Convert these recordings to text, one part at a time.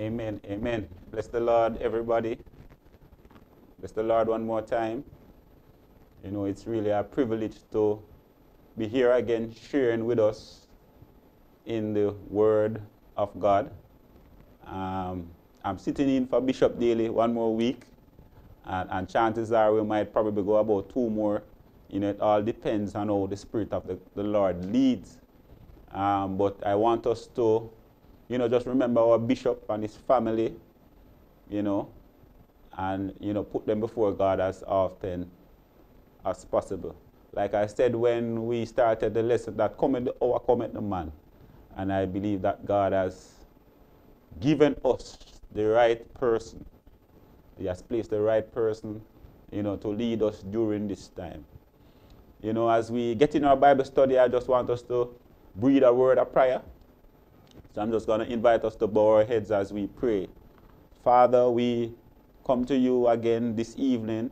Amen. Amen. Bless the Lord, everybody. Bless the Lord one more time. You know, it's really a privilege to be here again, sharing with us in the Word of God. Um, I'm sitting in for Bishop Daly one more week, and, and, chances are we might probably go about two more. You know, it all depends on how the Spirit of the, the Lord leads. Um, but I want us to you know, just remember our bishop and his family, you know, and, you know, put them before God as often as possible. Like I said when we started the lesson, that cometh the hour cometh the man. And I believe that God has given us the right person. He has placed the right person, you know, to lead us during this time. You know, as we get in our Bible study, I just want us to breathe a word of prayer. So I'm just going to invite us to bow our heads as we pray. Father, we come to you again this evening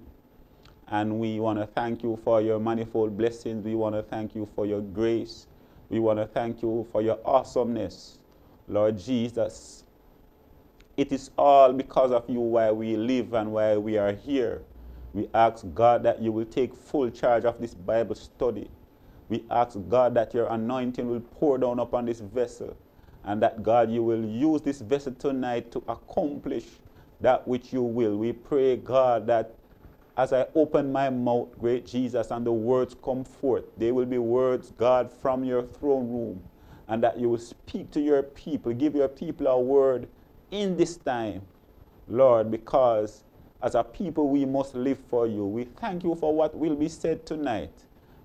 and we want to thank you for your manifold blessings. We want to thank you for your grace. We want to thank you for your awesomeness. Lord Jesus, it is all because of you why we live and why we are here. We ask God that you will take full charge of this Bible study. We ask God that your anointing will pour down upon this vessel and that God, you will use this vessel tonight to accomplish that which you will. We pray, God, that as I open my mouth, great Jesus, and the words come forth, they will be words, God, from your throne room, and that you will speak to your people, give your people a word in this time, Lord, because as a people we must live for you. We thank you for what will be said tonight.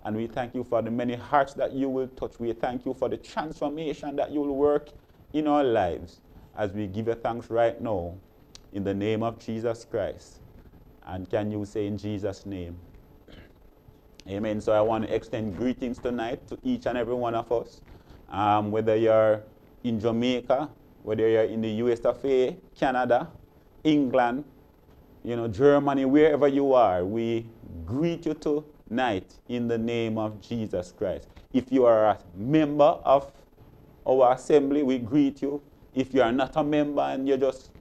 And we thank you for the many hearts that you will touch. We thank you for the transformation that you will work in our lives as we give you thanks right now in the name of Jesus Christ. And can you say in Jesus' name? Amen. So I want to extend greetings tonight to each and every one of us. Um, whether you're in Jamaica, whether you're in the US of A, Canada, England, you know, Germany, wherever you are, we greet you to night in the name of Jesus Christ. If you are a member of our assembly, we greet you. If you are not a member and you're just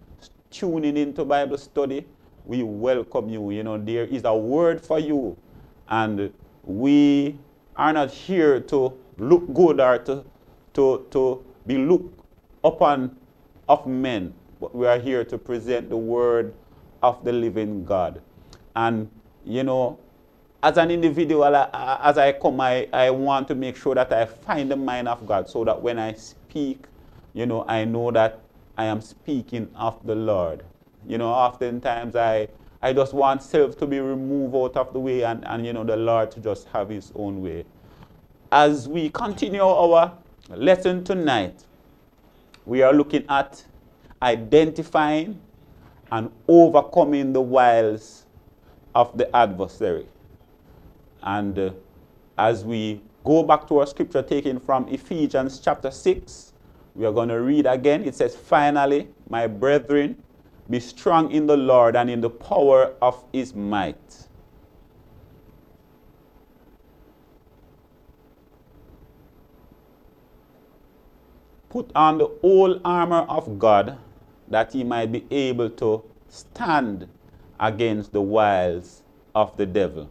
tuning into Bible study, we welcome you. You know, there is a word for you. And we are not here to look good or to, to, to be looked upon of men, but we are here to present the word of the living God. And, you know, as an individual, as I come, I, I want to make sure that I find the mind of God so that when I speak, you know, I know that I am speaking of the Lord. You know, oftentimes I, I just want self to be removed out of the way and, and, you know, the Lord to just have his own way. As we continue our lesson tonight, we are looking at identifying and overcoming the wiles of the adversary. And uh, as we go back to our scripture taken from Ephesians chapter 6, we are going to read again. It says, Finally, my brethren, be strong in the Lord and in the power of his might. Put on the whole armor of God that he might be able to stand against the wiles of the devil.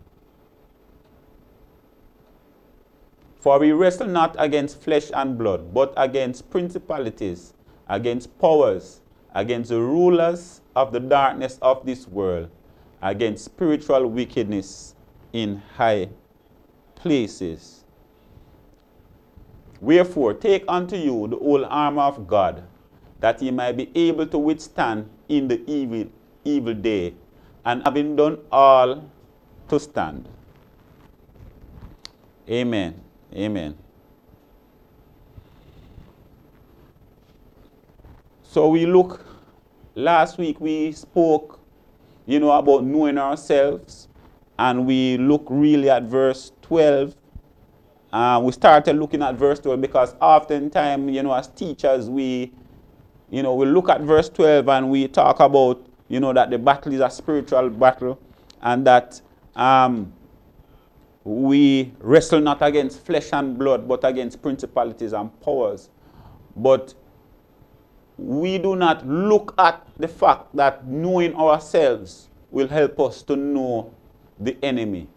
For we wrestle not against flesh and blood, but against principalities, against powers, against the rulers of the darkness of this world, against spiritual wickedness in high places. Wherefore, take unto you the whole armor of God, that ye might be able to withstand in the evil, evil day, and having done all, to stand. Amen. Amen. So we look, last week we spoke, you know, about knowing ourselves, and we look really at verse 12. Uh, we started looking at verse 12 because oftentimes, you know, as teachers, we, you know, we look at verse 12 and we talk about, you know, that the battle is a spiritual battle and that um, we wrestle not against flesh and blood, but against principalities and powers. But we do not look at the fact that knowing ourselves will help us to know the enemy.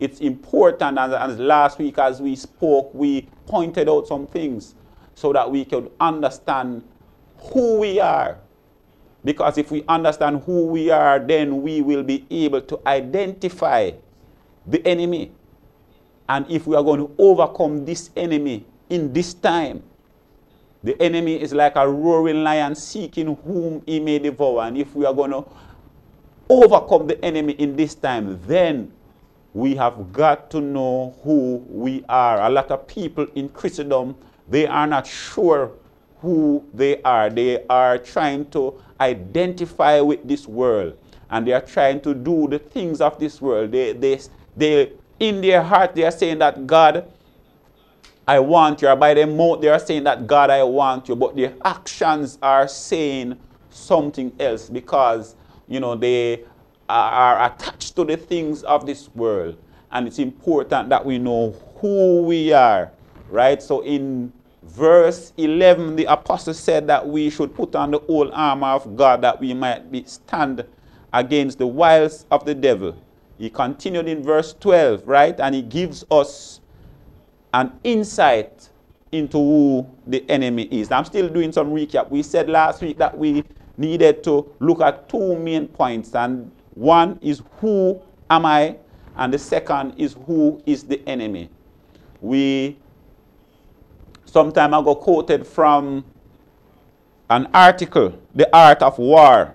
It's important, and as last week as we spoke, we pointed out some things so that we could understand who we are. Because if we understand who we are, then we will be able to identify the enemy. And if we are going to overcome this enemy in this time, the enemy is like a roaring lion seeking whom he may devour. And if we are going to overcome the enemy in this time, then we have got to know who we are. A lot of people in Christendom, they are not sure who they are. They are trying to identify with this world and they are trying to do the things of this world. They, they, they, in their heart, they are saying that God, I want you. Or by their mouth, they are saying that God, I want you. But their actions are saying something else because, you know, they are attached to the things of this world. And it's important that we know who we are, right? So in verse 11, the apostle said that we should put on the whole armor of God that we might be stand against the wiles of the devil. He continued in verse 12, right? And he gives us an insight into who the enemy is. I'm still doing some recap. We said last week that we needed to look at two main points, and one is who am I, and the second is who is the enemy. We some time ago quoted from an article, The Art of War.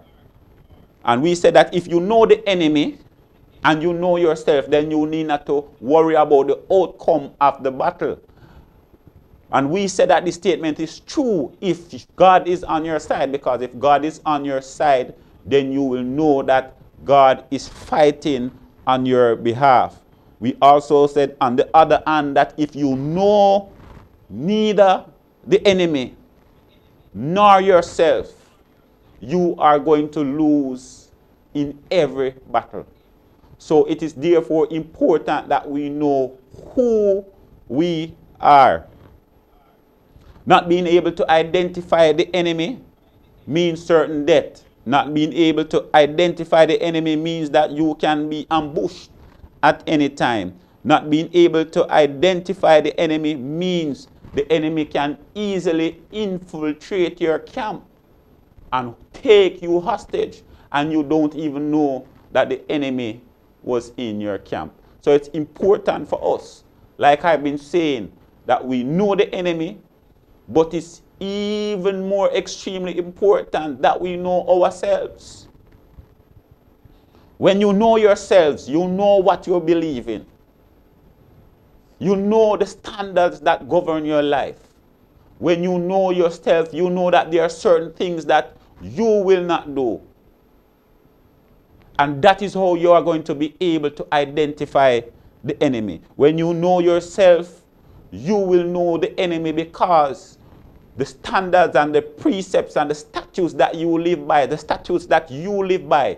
And we said that if you know the enemy and you know yourself, then you need not to worry about the outcome of the battle. And we said that the statement is true if God is on your side, because if God is on your side, then you will know that God is fighting on your behalf. We also said, on the other hand, that if you know neither the enemy nor yourself, you are going to lose in every battle. So it is therefore important that we know who we are. Not being able to identify the enemy means certain death. Not being able to identify the enemy means that you can be ambushed at any time. Not being able to identify the enemy means the enemy can easily infiltrate your camp and take you hostage, and you don't even know that the enemy was in your camp. So it's important for us, like I've been saying, that we know the enemy, but it's even more extremely important that we know ourselves. When you know yourselves, you know what you believe in. You know the standards that govern your life. When you know yourself, you know that there are certain things that you will not do. And that is how you are going to be able to identify the enemy. When you know yourself, you will know the enemy because the standards and the precepts and the statutes that you live by, the statutes that you live by,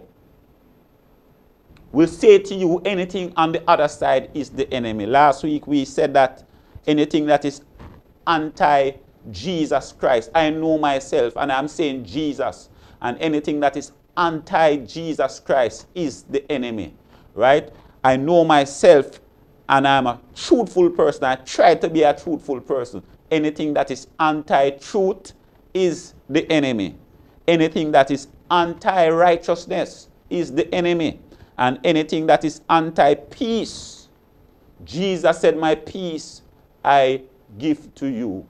will say to you anything on the other side is the enemy. Last week we said that anything that is anti Jesus Christ, I know myself and I'm saying Jesus, and anything that is anti Jesus Christ is the enemy, right? I know myself and I'm a truthful person. I try to be a truthful person. Anything that is anti truth is the enemy. Anything that is anti righteousness is the enemy and anything that is anti peace. Jesus said, My peace I give to you.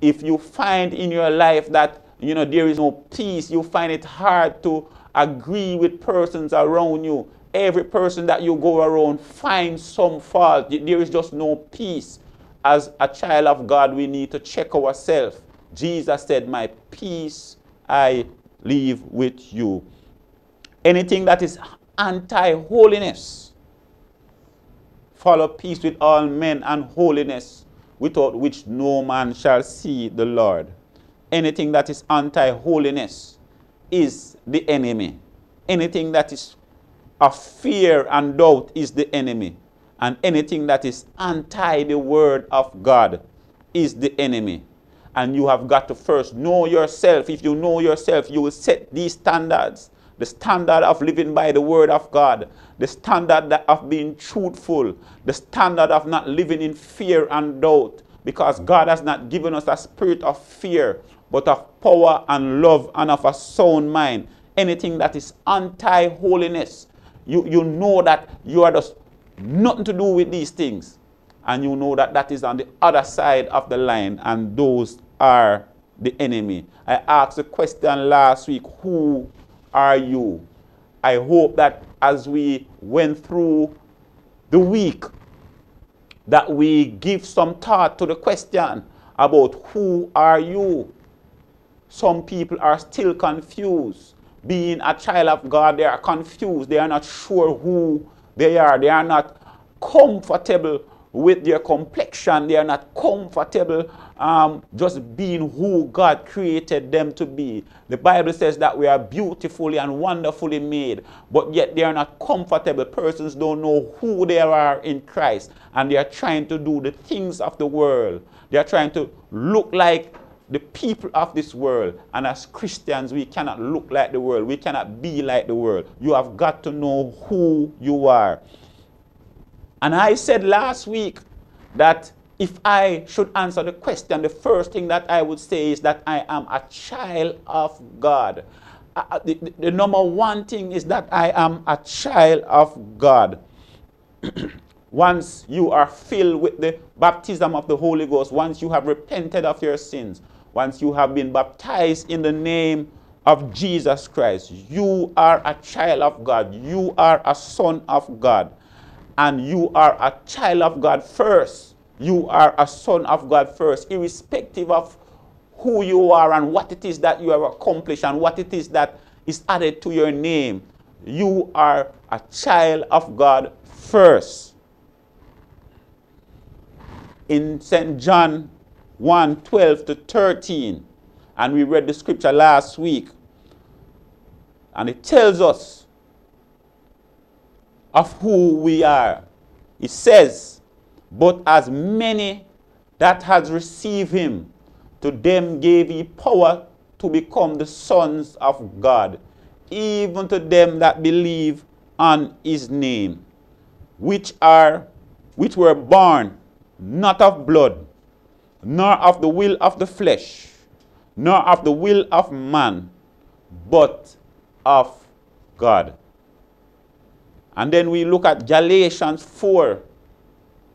If you find in your life that you know there is no peace, you find it hard to agree with persons around you. Every person that you go around finds some fault. There is just no peace. As a child of God, we need to check ourselves. Jesus said, My peace I leave with you. Anything that is anti holiness. Follow peace with all men and holiness, without which no man shall see the Lord. Anything that is anti holiness is the enemy. Anything that is of fear and doubt is the enemy. And anything that is anti the word of God is the enemy. And you have got to first know yourself. If you know yourself, you will set these standards the standard of living by the word of God, the standard of being truthful, the standard of not living in fear and doubt, because God has not given us a spirit of fear, but of power and love and of a sound mind. Anything that is anti holiness, you, you know that you are just nothing to do with these things. And you know that that is on the other side of the line, and those are the enemy. I asked a question last week who are you? I hope that as we went through the week, that we give some thought to the question about who are you? Some people are still confused. Being a child of God, they are confused. They are not sure who they are. They are not comfortable with their complexion. They are not comfortable um, just being who God created them to be. The Bible says that we are beautifully and wonderfully made, but yet they are not comfortable. Persons don't know who they are in Christ, and they are trying to do the things of the world. They are trying to look like the people of this world. And as Christians, we cannot look like the world. We cannot be like the world. You have got to know who you are. And I said last week that if I should answer the question, the first thing that I would say is that I am a child of God. Uh, uh the, the, the number one thing is that I am a child of God. once you are filled with the baptism of the Holy Ghost, once you have repented of your sins, once you have been baptized in the name of Jesus Christ, you are a child of God. You are a son of God and you are a child of God first. You are a son of God first, irrespective of who you are and what it is that you have accomplished and what it is that is added to your name. You are a child of God first. In St. John 1 12 to 13, and we read the scripture last week, and it tells us of who we are. It says, But as many that has received him, to them gave he power to become the sons of God, even to them that believe on his name, which are which were born not of blood, nor of the will of the flesh, nor of the will of man, but of God. And then we look at Galatians 4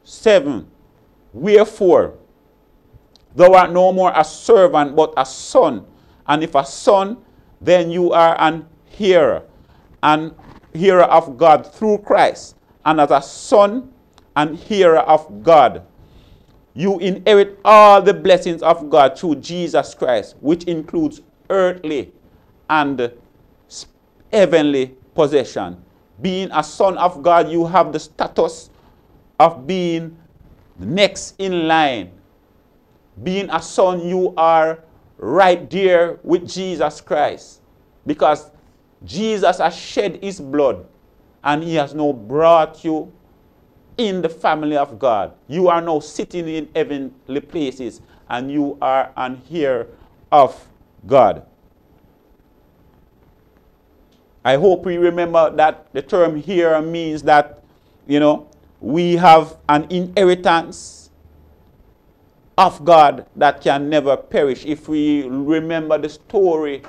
7. Wherefore, thou art no more a servant, but a son. And if a son, then you are an hearer, and hearer of God through Christ. And as a son and hearer of God, you inherit all the blessings of God through Jesus Christ, which includes earthly and heavenly possession being a son of God, you have the status of being next in line. Being a son, you are right there with Jesus Christ. Because Jesus has shed his blood and he has now brought you in the family of God. You are now sitting in heavenly places and you are an heir of God. I hope we remember that the term here means that, you know, we have an inheritance of God that can never perish. If we remember the story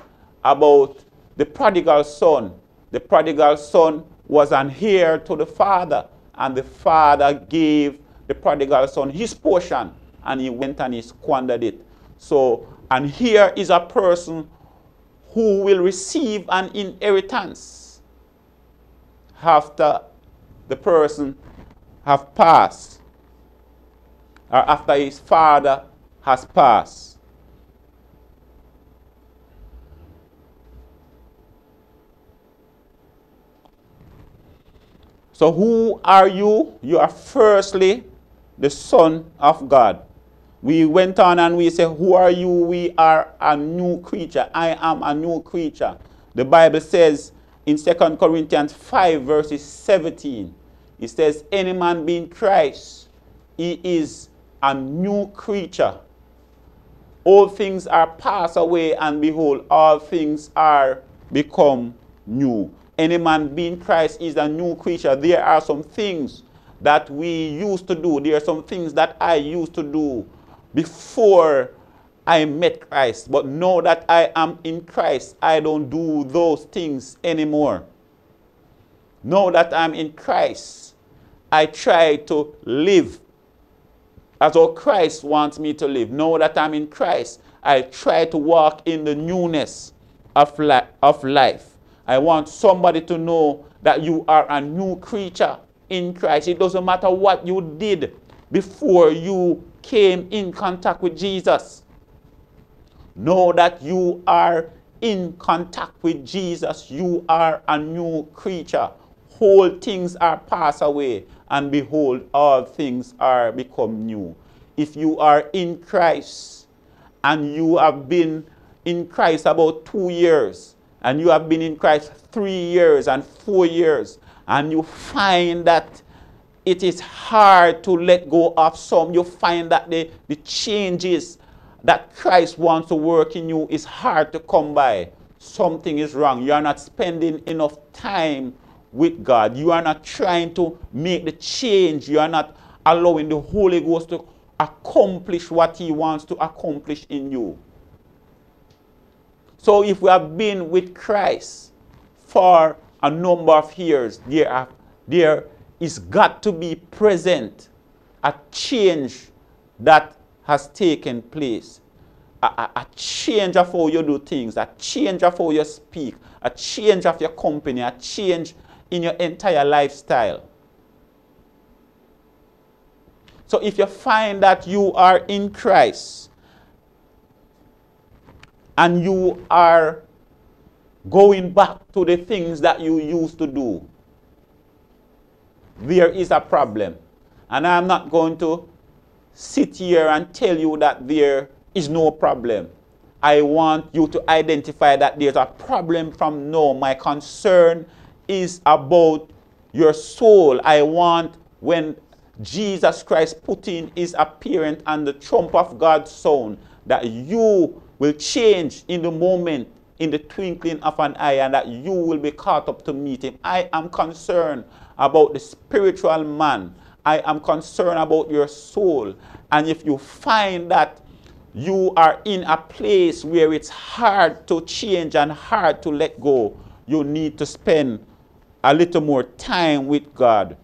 about the prodigal son, the prodigal son was an heir to the father, and the father gave the prodigal son his portion, and he went and he squandered it. So, and here is a person who will receive an inheritance after the person have passed or after his father has passed. So who are you? You are firstly the son of God. We went on and we said, Who are you? We are a new creature. I am a new creature. The Bible says in 2 Corinthians 5, verses 17, it says, Any man being Christ, he is a new creature. all things are passed away, and behold, all things are become new. Any man being Christ is a new creature. There are some things that we used to do. There are some things that I used to do before I met Christ. But now that I am in Christ, I don't do those things anymore. Now that I'm in Christ, I try to live as how Christ wants me to live. Now that I'm in Christ, I try to walk in the newness of, li- of life. I want somebody to know that you are a new creature in Christ. It doesn't matter what you did before you came in contact with Jesus. Know that you are in contact with Jesus. You are a new creature. Whole things are passed away, and behold, all things are become new. If you are in Christ and you have been in Christ about two years, and you have been in Christ three years and four years, and you find that it is hard to let go of some, you find that the, the changes that Christ wants to work in you is hard to come by. Something is wrong. You are not spending enough time with God. You are not trying to make the change. You are not allowing the Holy Ghost to accomplish what He wants to accomplish in you. So if we have been with Christ for a number of years, there, are, there is got to be present a change that has taken place. A, a, a, change of how you do things, a change of how you speak, a change of your company, a change in your entire lifestyle. So if you find that you are in Christ and you are going back to the things that you used to do, there is a problem. And I'm not going to sit here and tell you that there is no problem. I want you to identify that there's a problem from now. My concern is about your soul. I want when Jesus Christ put in his appearance and the trump of God's sound that you will change in the moment, in the twinkling of an eye, and that you will be caught up to meet him. I am concerned about the spiritual man. I am concerned about your soul. And if you find that you are in a place where it's hard to change and hard to let go, you need to spend a little more time with God.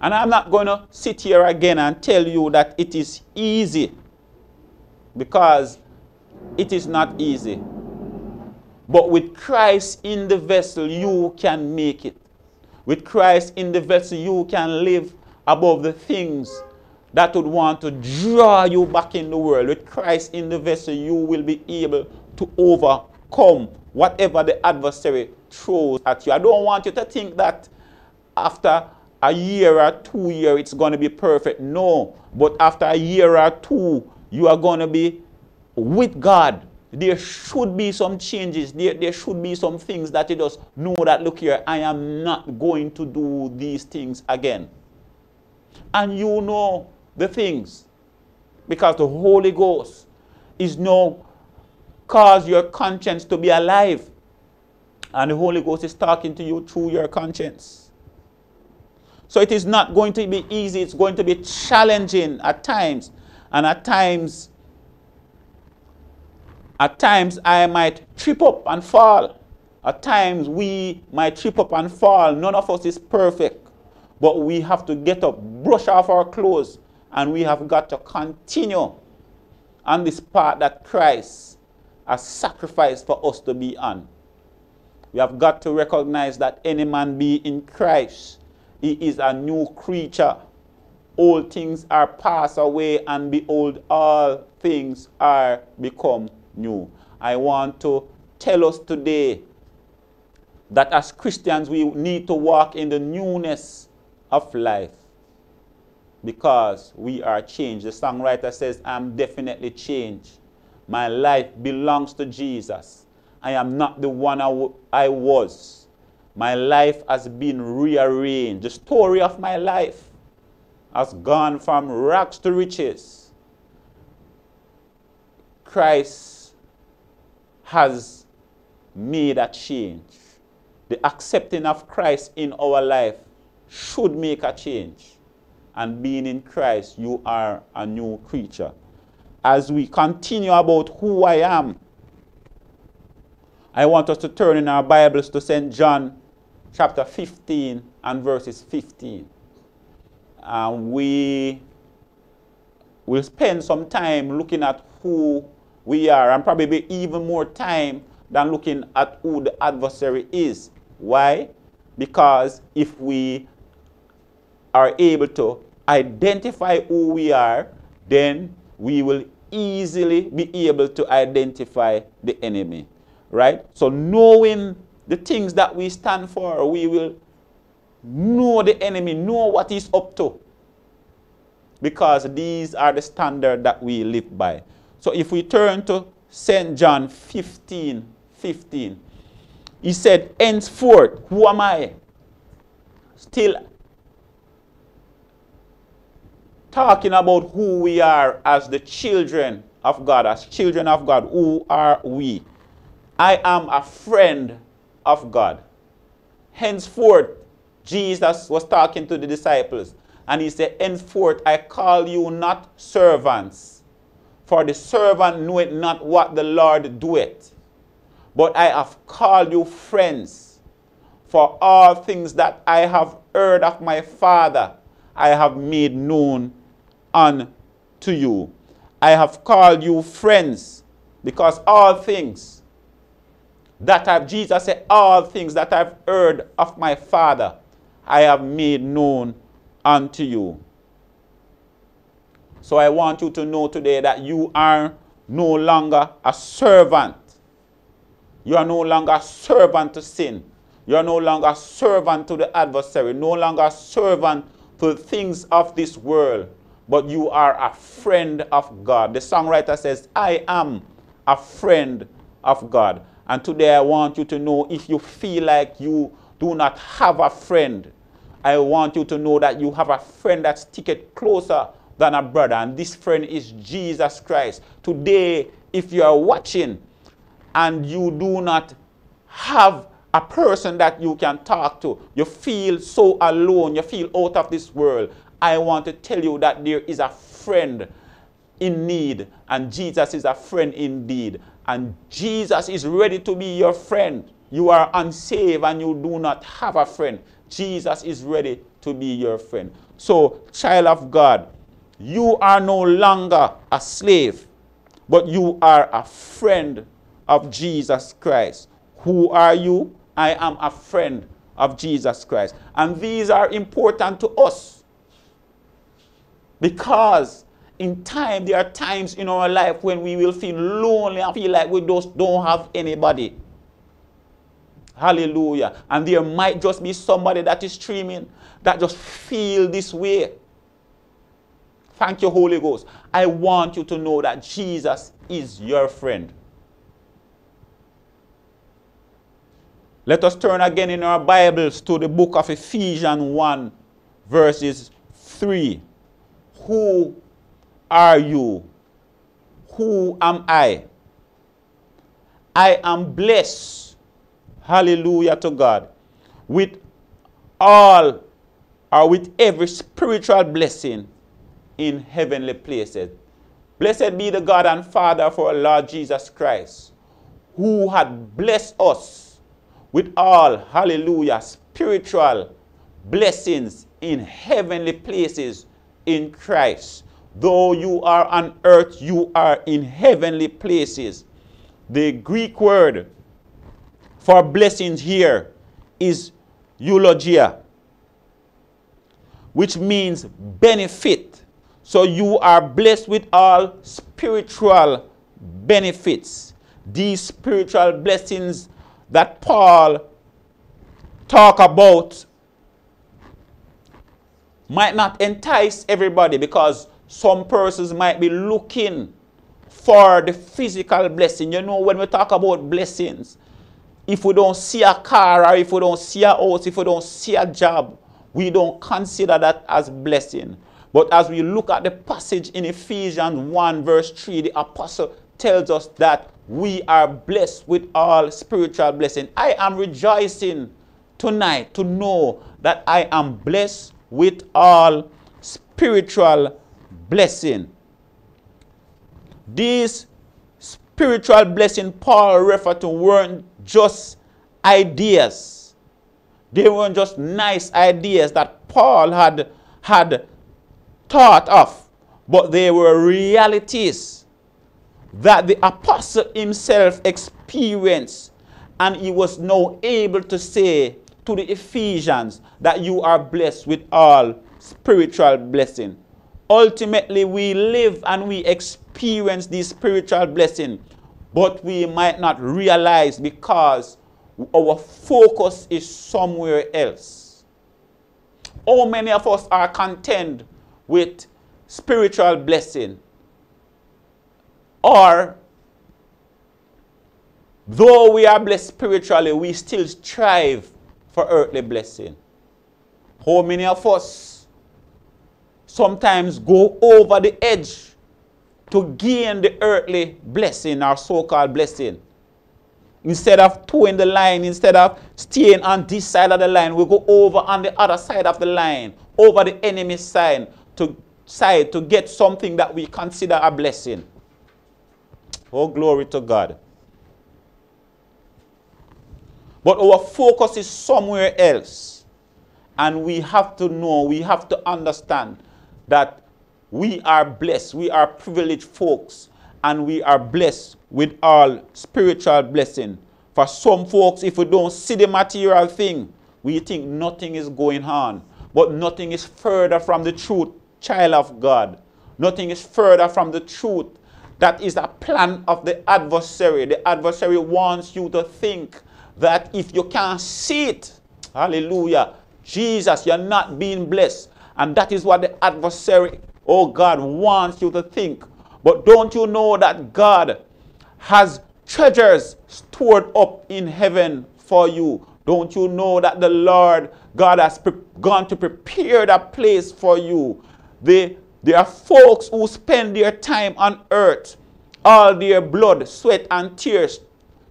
And I'm not going to sit here again and tell you that it is easy because it is not easy. But with Christ in the vessel, you can make it. With Christ in the vessel, you can live above the things that would want to draw you back in the world. With Christ in the vessel, you will be able to overcome whatever the adversary throws at you. I don't want you to think that after a year or two years it's going to be perfect. No. But after a year or two, you are going to be with God, there should be some changes. There, there should be some things that you just know that, look here, I am not going to do these things again. And you know the things because the Holy Ghost is now cause your conscience to be alive. And the Holy Ghost is talking to you through your conscience. So it is not going to be easy. It's going to be challenging at times. And at times, at times I might trip up and fall. At times we might trip up and fall. None of us is perfect. But we have to get up, brush off our clothes, and we have got to continue on this path that Christ has sacrificed for us to be on. We have got to recognize that any man be in Christ, he is a new creature. All things are passed away, and behold, all things are become new. I want to tell us today that as Christians we need to walk in the newness of life because we are changed. The songwriter says, I'm definitely changed. My life belongs to Jesus. I am not the one I, I was. My life has been rearranged. The story of my life has gone from rags to riches. Christ has made a change. The accepting of Christ in our life should make a change. And being in Christ, you are a new creature. As we continue about who I am, I want us to turn in our Bibles to St. John chapter 15 and verses 15. And we will spend some time looking at who we are and probably even more time than looking at who the adversary is. Why? Because if we are able to identify who we are, then we will easily be able to identify the enemy. Right? So knowing the things that we stand for, we will know the enemy, know what he's up to. Because these are the standard that we live by. So if we turn to St. John 15, 15, he said, henceforth, who am I? Still talking about who we are as the children of God, as children of God. Who are we? I am a friend of God. Henceforth, Jesus was talking to the disciples, and he said, Henceforth, I call you not servants, for the servant knoweth not what the Lord doeth. But I have called you friends, for all things that I have heard of my Father, I have made known unto you. I have called you friends, because all things that have, Jesus said, all things that I've heard of my Father, I have made known unto you. So I want you to know today that you are no longer a servant. You are no longer a servant to sin. You are no longer a servant to the adversary, no longer a servant to the things of this world, but you are a friend of God. The songwriter says, I am a friend of God. And today I want you to know if you feel like you do not have a friend, I want you to know that you have a friend that's sticking closer than a brother. And this friend is Jesus Christ. Today, if you are watching and you do not have a person that you can talk to, you feel so alone, you feel out of this world, I want to tell you that there is a friend in need, and Jesus is a friend indeed. And Jesus is ready to be your friend. You are unsaved and you do not have a friend. Jesus is ready to be your friend. So, child of God, you are no longer a slave, but you are a friend of Jesus Christ. Who are you? I am a friend of Jesus Christ. And these are important to us because in time, there are times in our life when we will feel lonely and feel like we just don't have anybody. Hallelujah. And there might just be somebody that is streaming that just feel this way. Thank you, Holy Ghost. I want you to know that Jesus is your friend. Let us turn again in our Bibles to the book of Ephesians 1, verses 3. Who are you? Who am I? I am blessed, hallelujah to God, with all or with every spiritual blessing in heavenly places. Blessed be the God and Father for our Lord Jesus Christ, who had blessed us with all, hallelujah, spiritual blessings in heavenly places in Christ. Though you are on earth, you are in heavenly places. The Greek word for blessings here is eulogia, which means benefit. So you are blessed with all spiritual benefits. These spiritual blessings that Paul talk about might not entice everybody because some persons might be looking for the physical blessing. You know, when we talk about blessings, if we don't see a car or if we don't see a house, if we don't see a job, we don't consider that as blessing. But as we look at the passage in Ephesians 1 verse 3, the apostle tells us that we are blessed with all spiritual blessing. I am rejoicing tonight to know that I am blessed with all spiritual blessing. These spiritual blessing Paul referred to weren't just ideas. They weren't just nice ideas that Paul had, had thought of, but they were realities that the apostle himself experienced and he was now able to say to the Ephesians that you are blessed with all spiritual blessing. Ultimately, we live and we experience this spiritual blessing, but we might not realize because our focus is somewhere else. How many of us are content with spiritual blessing? Or, though we are blessed spiritually, we still strive for earthly blessing. How many of us sometimes go over the edge to gain the earthly blessing, our so called blessing? Instead of towing the line, instead of staying on this side of the line, we go over on the other side of the line, over the enemy side to, side to get something that we consider a blessing. Oh, glory to God. But our focus is somewhere else. And we have to know, we have to understand that we are blessed. We are privileged folks. And we are blessed with all spiritual blessing. For some folks, if we don't see the material thing, we think nothing is going on. But nothing is further from the truth, child of God. Nothing is further from the truth. That is a plan of the adversary. The adversary wants you to think that if you can't see it, hallelujah, Jesus, you're not being blessed. And that is what the adversary, oh God, wants you to think. But don't you know that God has treasures stored up in heaven for you? Don't you know that the Lord God has gone to prepare that place for you? The, there are folks who spend their time on earth, all their blood, sweat, and tears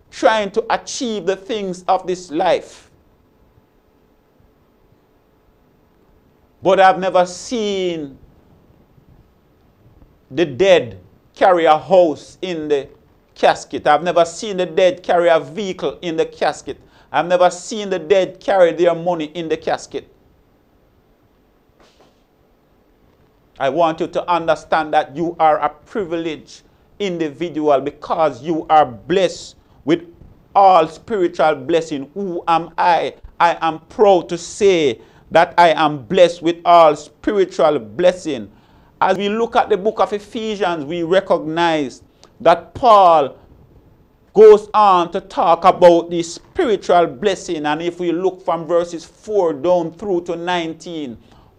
trying to achieve the things of this life. But I've never seen the dead carry a house in the casket. I've never seen the dead carry a vehicle in the casket. I've never seen the dead carry their money in the casket. I want you to understand that you are a privileged individual because you are blessed with all spiritual blessing. Who am I? I am proud to say that I am blessed with all spiritual blessing. As we look at the book of Ephesians, we recognize that Paul goes on to talk about the spiritual blessing. And if we look from verses 4 down through to 19,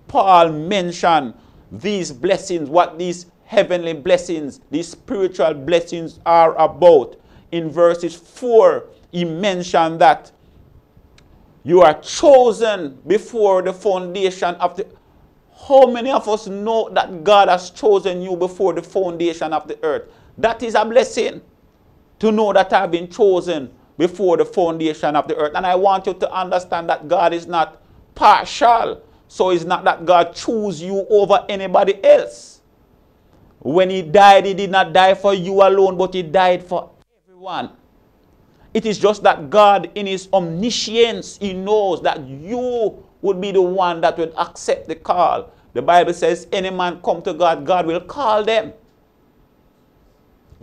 Paul mentioned these blessings, what these heavenly blessings, these spiritual blessings are about in verses 4, he mentioned that you are chosen before the foundation of the how many of us know that God has chosen you before the foundation of the earth? That is a blessing to know that I've been chosen before the foundation of the earth. And I want you to understand that God is not partial. So it's not that God chose you over anybody else. When he died, he did not die for you alone, but he died for everyone. It is just that God, in his omniscience, he knows that you would be the one that would accept the call. The Bible says, any man come to God, God will call them.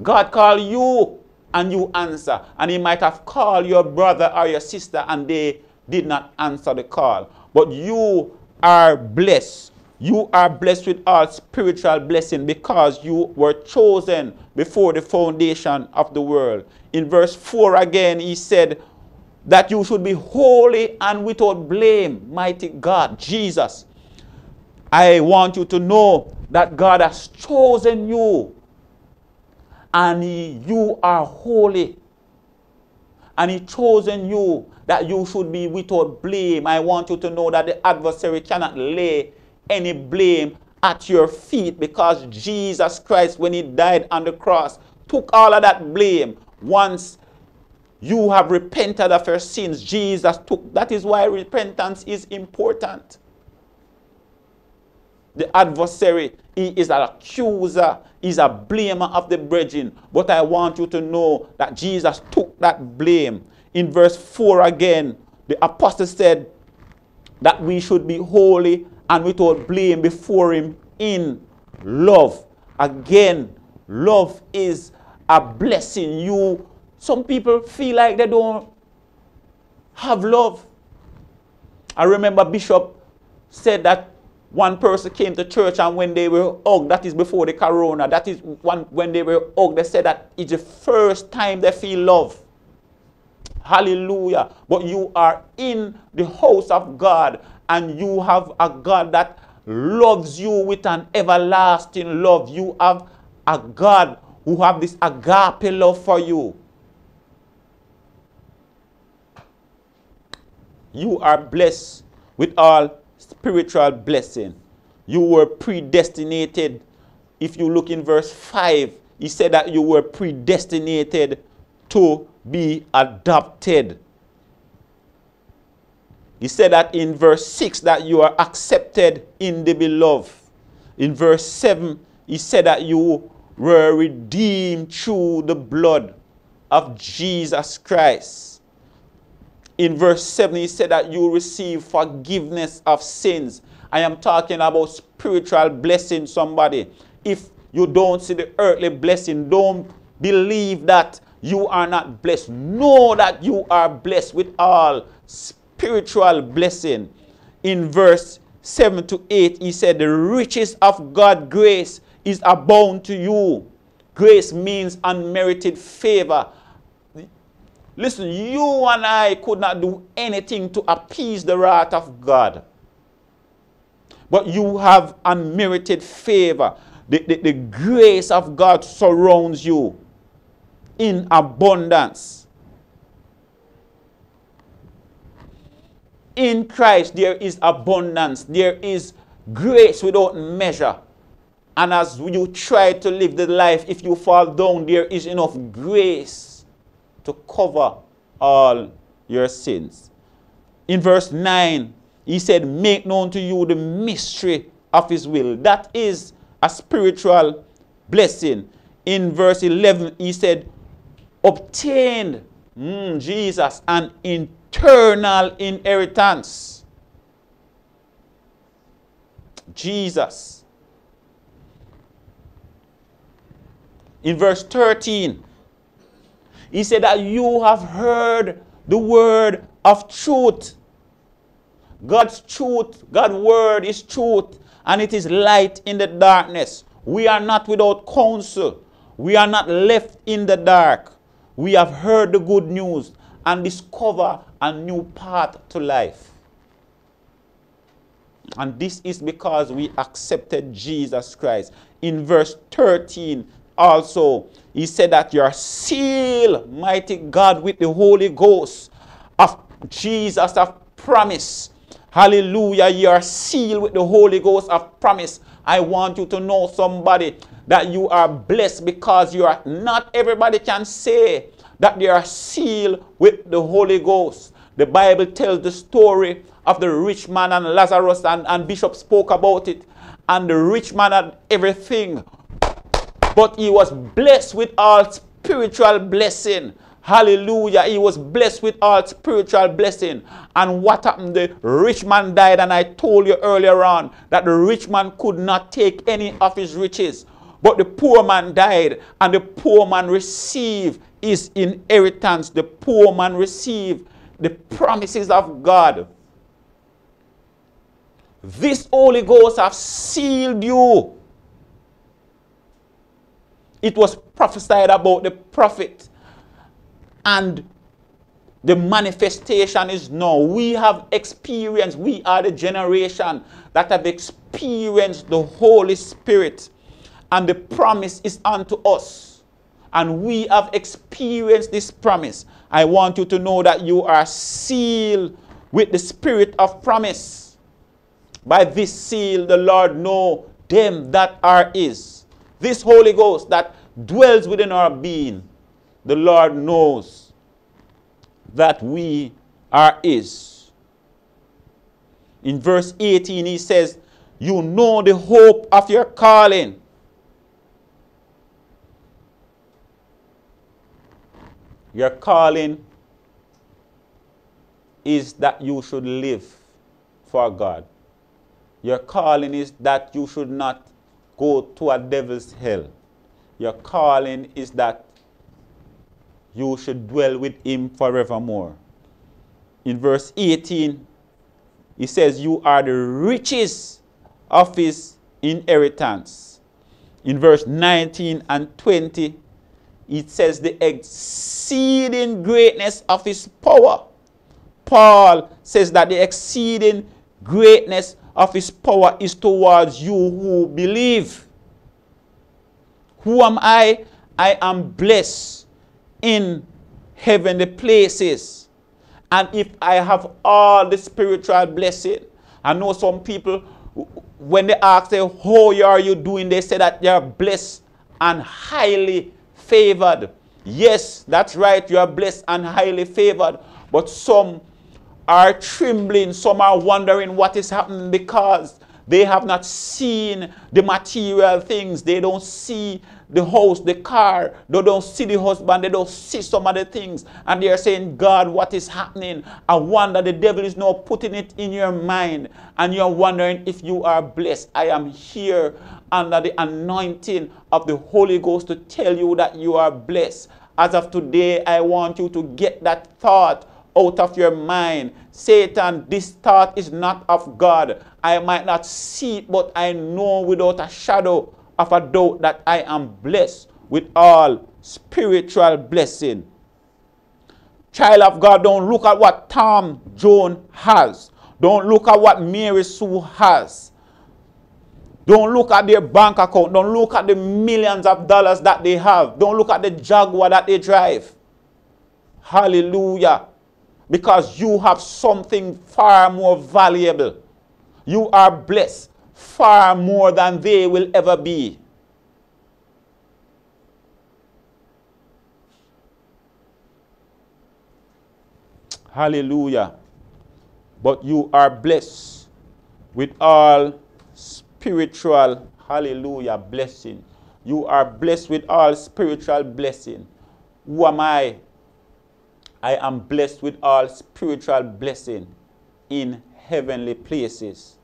God call you and you answer. And he might have called your brother or your sister and they did not answer the call. But you are blessed you are blessed with all spiritual blessing because you were chosen before the foundation of the world. In verse 4 again, he said that you should be holy and without blame, mighty God, Jesus. I want you to know that God has chosen you and you are holy. and He chosen you that you should be without blame. I want you to know that the adversary cannot lay any blame at your feet because Jesus Christ, when He died on the cross, took all of that blame. Once you have repented of your sins, Jesus took. That is why repentance is important. The adversary, he is an accuser, he's a blamer of the brethren. But I want you to know that Jesus took that blame. In verse 4 again, the apostle said that we should be holy and without blame before him in love. Again, love is a blessing. You some people feel like they don't have love. I remember Bishop said that one person came to church and when they were hugged, that is before the corona, that is one, when they were hugged, they said that it's the first time they feel love. Hallelujah. But you are in the house of God and you have a God that loves you with an everlasting love. You have a God who have this agape love for you. You are blessed with all spiritual blessing. You were predestinated. If you look in verse 5, he said that you were predestinated to be adopted. He said that in verse 6 that you are accepted in the beloved. In verse 7, he said that you were redeemed through the blood of Jesus Christ in verse 7, he said that you receive forgiveness of sins. I am talking about spiritual blessing, somebody. If you don't see the earthly blessing, don't believe that you are not blessed. Know that you are blessed with all spiritual blessing. In verse 7 to 8, he said, The riches of God's grace is abound to you. Grace means unmerited favor Listen, you and I could not do anything to appease the wrath of God. But you have unmerited favor. The, the, the grace of God surrounds you in abundance. In Christ, there is abundance. There is grace without measure. And as you try to live the life, if you fall down, there is enough grace to cover all your sins. In verse 9, he said, Make known to you the mystery of his will. That is a spiritual blessing. In verse 11, he said, Obtained, mm, Jesus, an eternal inheritance. Jesus. In verse 13, he said that you have heard the word of truth. God's truth, God's word is truth, and it is light in the darkness. We are not without counsel. We are not left in the dark. We have heard the good news and discover a new path to life. And this is because we accepted Jesus Christ. In verse 13, also, he said that you're sealed, mighty God, with the Holy Ghost of Jesus of promise. Hallelujah. You are sealed with the Holy Ghost of promise. I want you to know somebody that you are blessed because you are not everybody can say that they are sealed with the Holy Ghost. The Bible tells the story of the rich man and Lazarus, and, and Bishop spoke about it. And the rich man had everything, but he was blessed with all spiritual blessing. Hallelujah. He was blessed with all spiritual blessing. And what happened? The rich man died. And I told you earlier on that the rich man could not take any of his riches. But the poor man died. And the poor man received his inheritance. The poor man received the promises of God. This Holy Ghost have sealed you it was prophesied about the prophet. And the manifestation is now. We have experienced, we are the generation that have experienced the Holy Spirit. And the promise is unto us. and we have experienced this promise, I want you to know that you are sealed with the spirit of promise. By this seal, the Lord know them that are his. This Holy Ghost that dwells within our being, the Lord knows that we are his. In verse 18, he says, You know the hope of your calling. Your calling is that you should live for God. Your calling is that you should not go to a devil's hell. Your calling is that you should dwell with him forevermore. In verse 18, he says, You are the riches of his inheritance. In verse 19 and 20, it says, The exceeding greatness of his power. Paul says that the exceeding greatness of his power is towards you who believe. Who am I? I am blessed in heavenly places. And if I have all the spiritual blessing, I know some people, when they ask, them, how are you doing? They say that they are blessed and highly favored. Yes, that's right, you are blessed and highly favored. But some are trembling, some are wondering what is happening because they have not seen the material things. They don't see the house, the car. They don't see the husband. They don't see some other things. And they are saying, God, what is happening? I wonder the devil is now putting it in your mind. And you're wondering if you are blessed. I am here under the anointing of the Holy Ghost to tell you that you are blessed. As of today, I want you to get that thought out of your mind. Satan, this thought is not of God. I might not see it, but I know without a shadow of a doubt that I am blessed with all spiritual blessing. Child of God, don't look at what Tom Joan has. Don't look at what Mary Sue has. Don't look at their bank account. Don't look at the millions of dollars that they have. Don't look at the Jaguar that they drive. Hallelujah because you have something far more valuable. You are blessed far more than they will ever be. Hallelujah. But you are blessed with all spiritual, hallelujah, blessing. You are blessed with all spiritual blessing. Who am I? I am blessed with all spiritual blessing in heavenly places.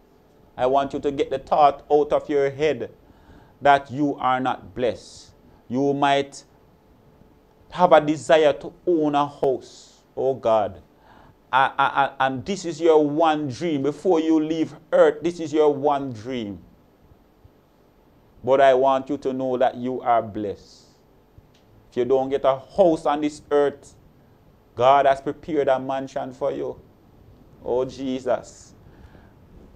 I want you to get the thought out of your head that you are not blessed. You might have a desire to own a house, oh God. And this is your one dream. Before you leave earth, this is your one dream. But I want you to know that you are blessed. If you don't get a house on this earth, God has prepared a mansion for you. Oh, Jesus.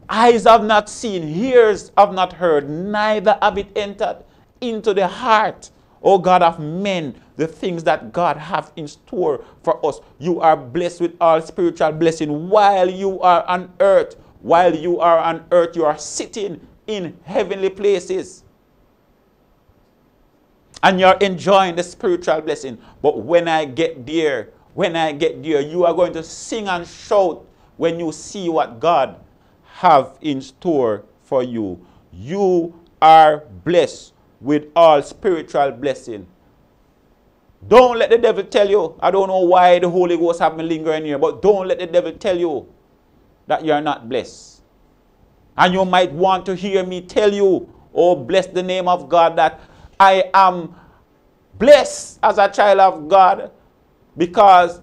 Eyes have not seen, ears have not heard, neither have it entered into the heart, oh God of men, the things that God have in store for us. You are blessed with all spiritual blessing while you are on earth. While you are on earth, you are sitting in heavenly places. And you're enjoying the spiritual blessing. But when I get there, when I get there, you are going to sing and shout when you see what God have in store for you. You are blessed with all spiritual blessing. Don't let the devil tell you, I don't know why the Holy Ghost have me lingering here, but don't let the devil tell you that you are not blessed. And you might want to hear me tell you, oh, bless the name of God, that I am blessed as a child of God because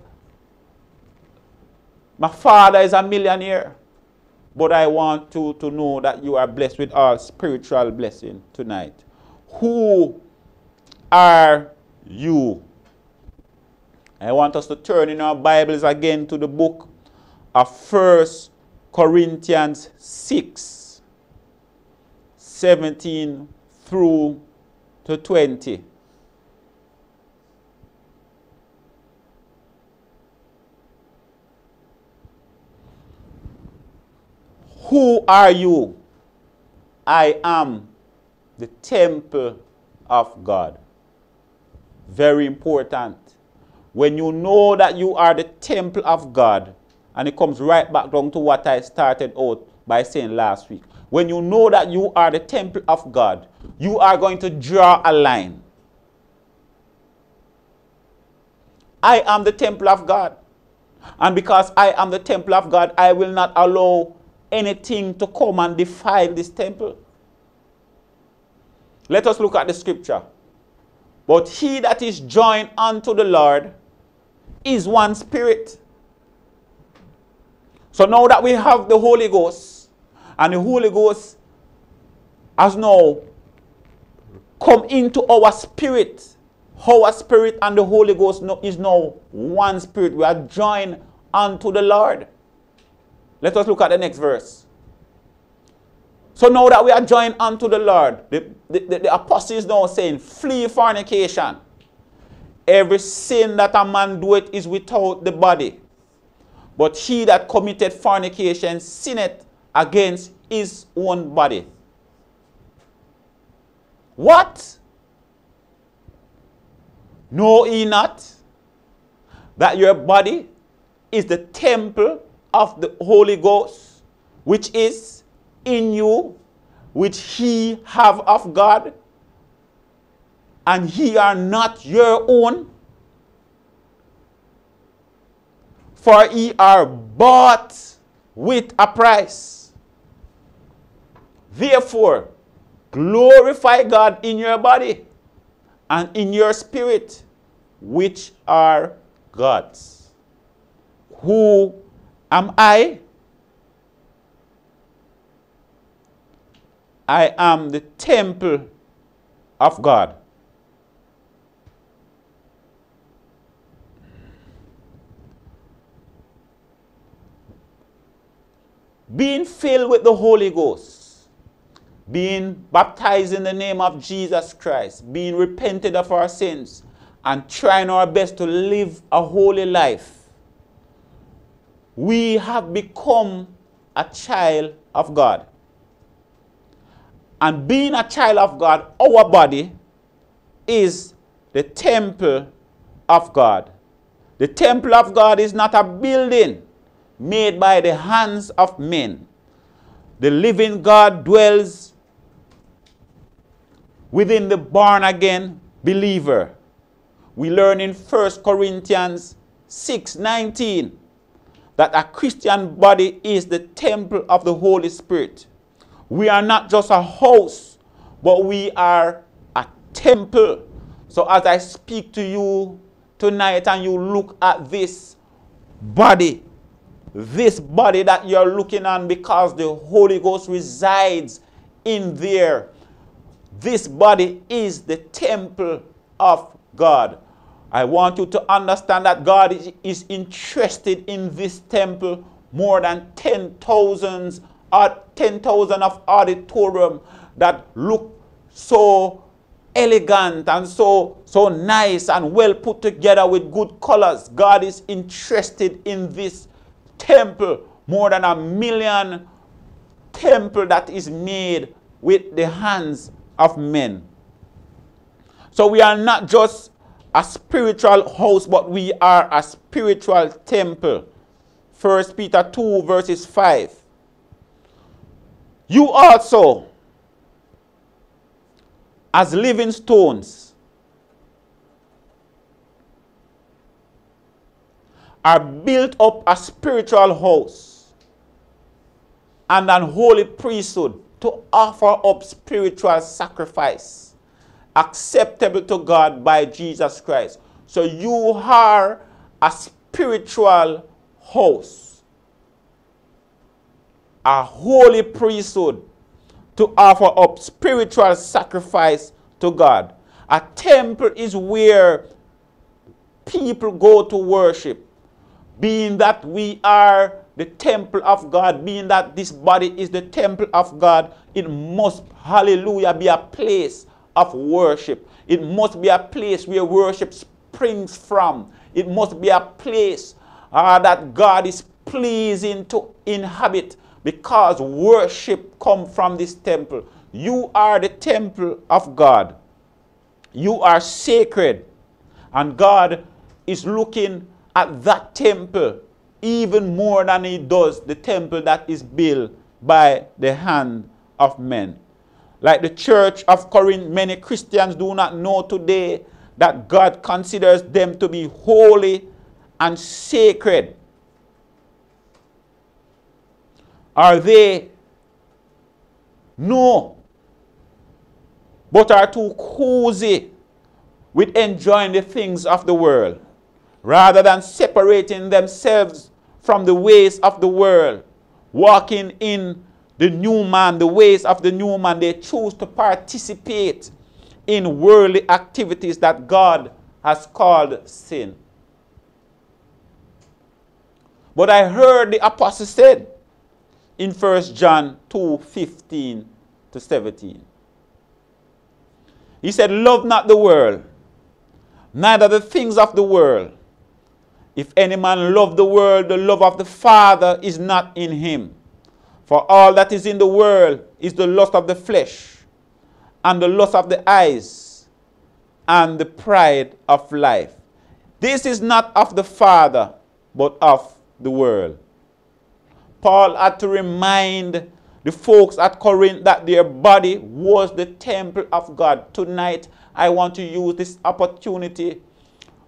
my father is a millionaire. But I want to, to know that you are blessed with all spiritual blessing tonight. Who are you? I want us to turn in our Bibles again to the book of First Corinthians 6, 17 through to 20. Who are you? I am the temple of God. Very important. When you know that you are the temple of God, and it comes right back down to what I started out by saying last week. When you know that you are the temple of God, you are going to draw a line. I am the temple of God. And because I am the temple of God, I will not allow anything to come and defile this temple. Let us look at the scripture. But he that is joined unto the Lord is one spirit. So now that we have the Holy Ghost, and the Holy Ghost has now come into our spirit, our spirit and the Holy Ghost is now one spirit. We are joined unto the Lord. Let us look at the next verse. So now that we are joined unto the Lord, the, the, the, the apostle is now saying, flee fornication. Every sin that a man doeth is without the body. But he that committed fornication sinneth against his own body. What? Know ye not that your body is the temple of the Holy Ghost, which is in you, which he have of God, and he are not your own? For ye are bought with a price. Therefore, glorify God in your body and in your spirit, which are God's. Who am I? I am the temple of God. being filled with the Holy Ghost, being baptized in the name of Jesus Christ, being repented of our sins, and trying our best to live a holy life, we have become a child of God. And being a child of God, our body is the temple of God. The temple of God is not a building made by the hands of men. The living God dwells within the born again believer. We learn in 1 Corinthians 6 19 that a Christian body is the temple of the Holy Spirit. We are not just a house, but we are a temple. So as I speak to you tonight and you look at this body, this body that you're looking on because the Holy Ghost resides in there. This body is the temple of God. I want you to understand that God is, interested in this temple more than 10,000 uh, 10,000 of auditorium that look so elegant and so so nice and well put together with good colors. God is interested in this temple, more than a million temple that is made with the hands of men. So we are not just a spiritual house, but we are a spiritual temple. 1 Peter 2 verses 5. You also, as living stones, are built up a spiritual house and an holy priesthood to offer up spiritual sacrifice acceptable to God by Jesus Christ. So you are a spiritual host, a holy priesthood to offer up spiritual sacrifice to God. A temple is where people go to worship being that we are the temple of God, being that this body is the temple of God, it must, hallelujah, be a place of worship. It must be a place where worship springs from. It must be a place uh, that God is pleasing to inhabit because worship come from this temple. You are the temple of God. You are sacred. And God is looking at that temple even more than he does the temple that is built by the hand of men. Like the church of Corinth, many Christians do not know today that God considers them to be holy and sacred. Are they? No. But are too cozy with enjoying the things of the world rather than separating themselves from the ways of the world, walking in the new man, the ways of the new man. They choose to participate in worldly activities that God has called sin. But I heard the apostle said in 1 John 2 15 to 17. He said, Love not the world, neither the things of the world. If any man love the world, the love of the Father is not in him. For all that is in the world is the lust of the flesh, and the lust of the eyes, and the pride of life. This is not of the Father, but of the world. Paul had to remind the folks at Corinth that their body was the temple of God. Tonight, I want to use this opportunity,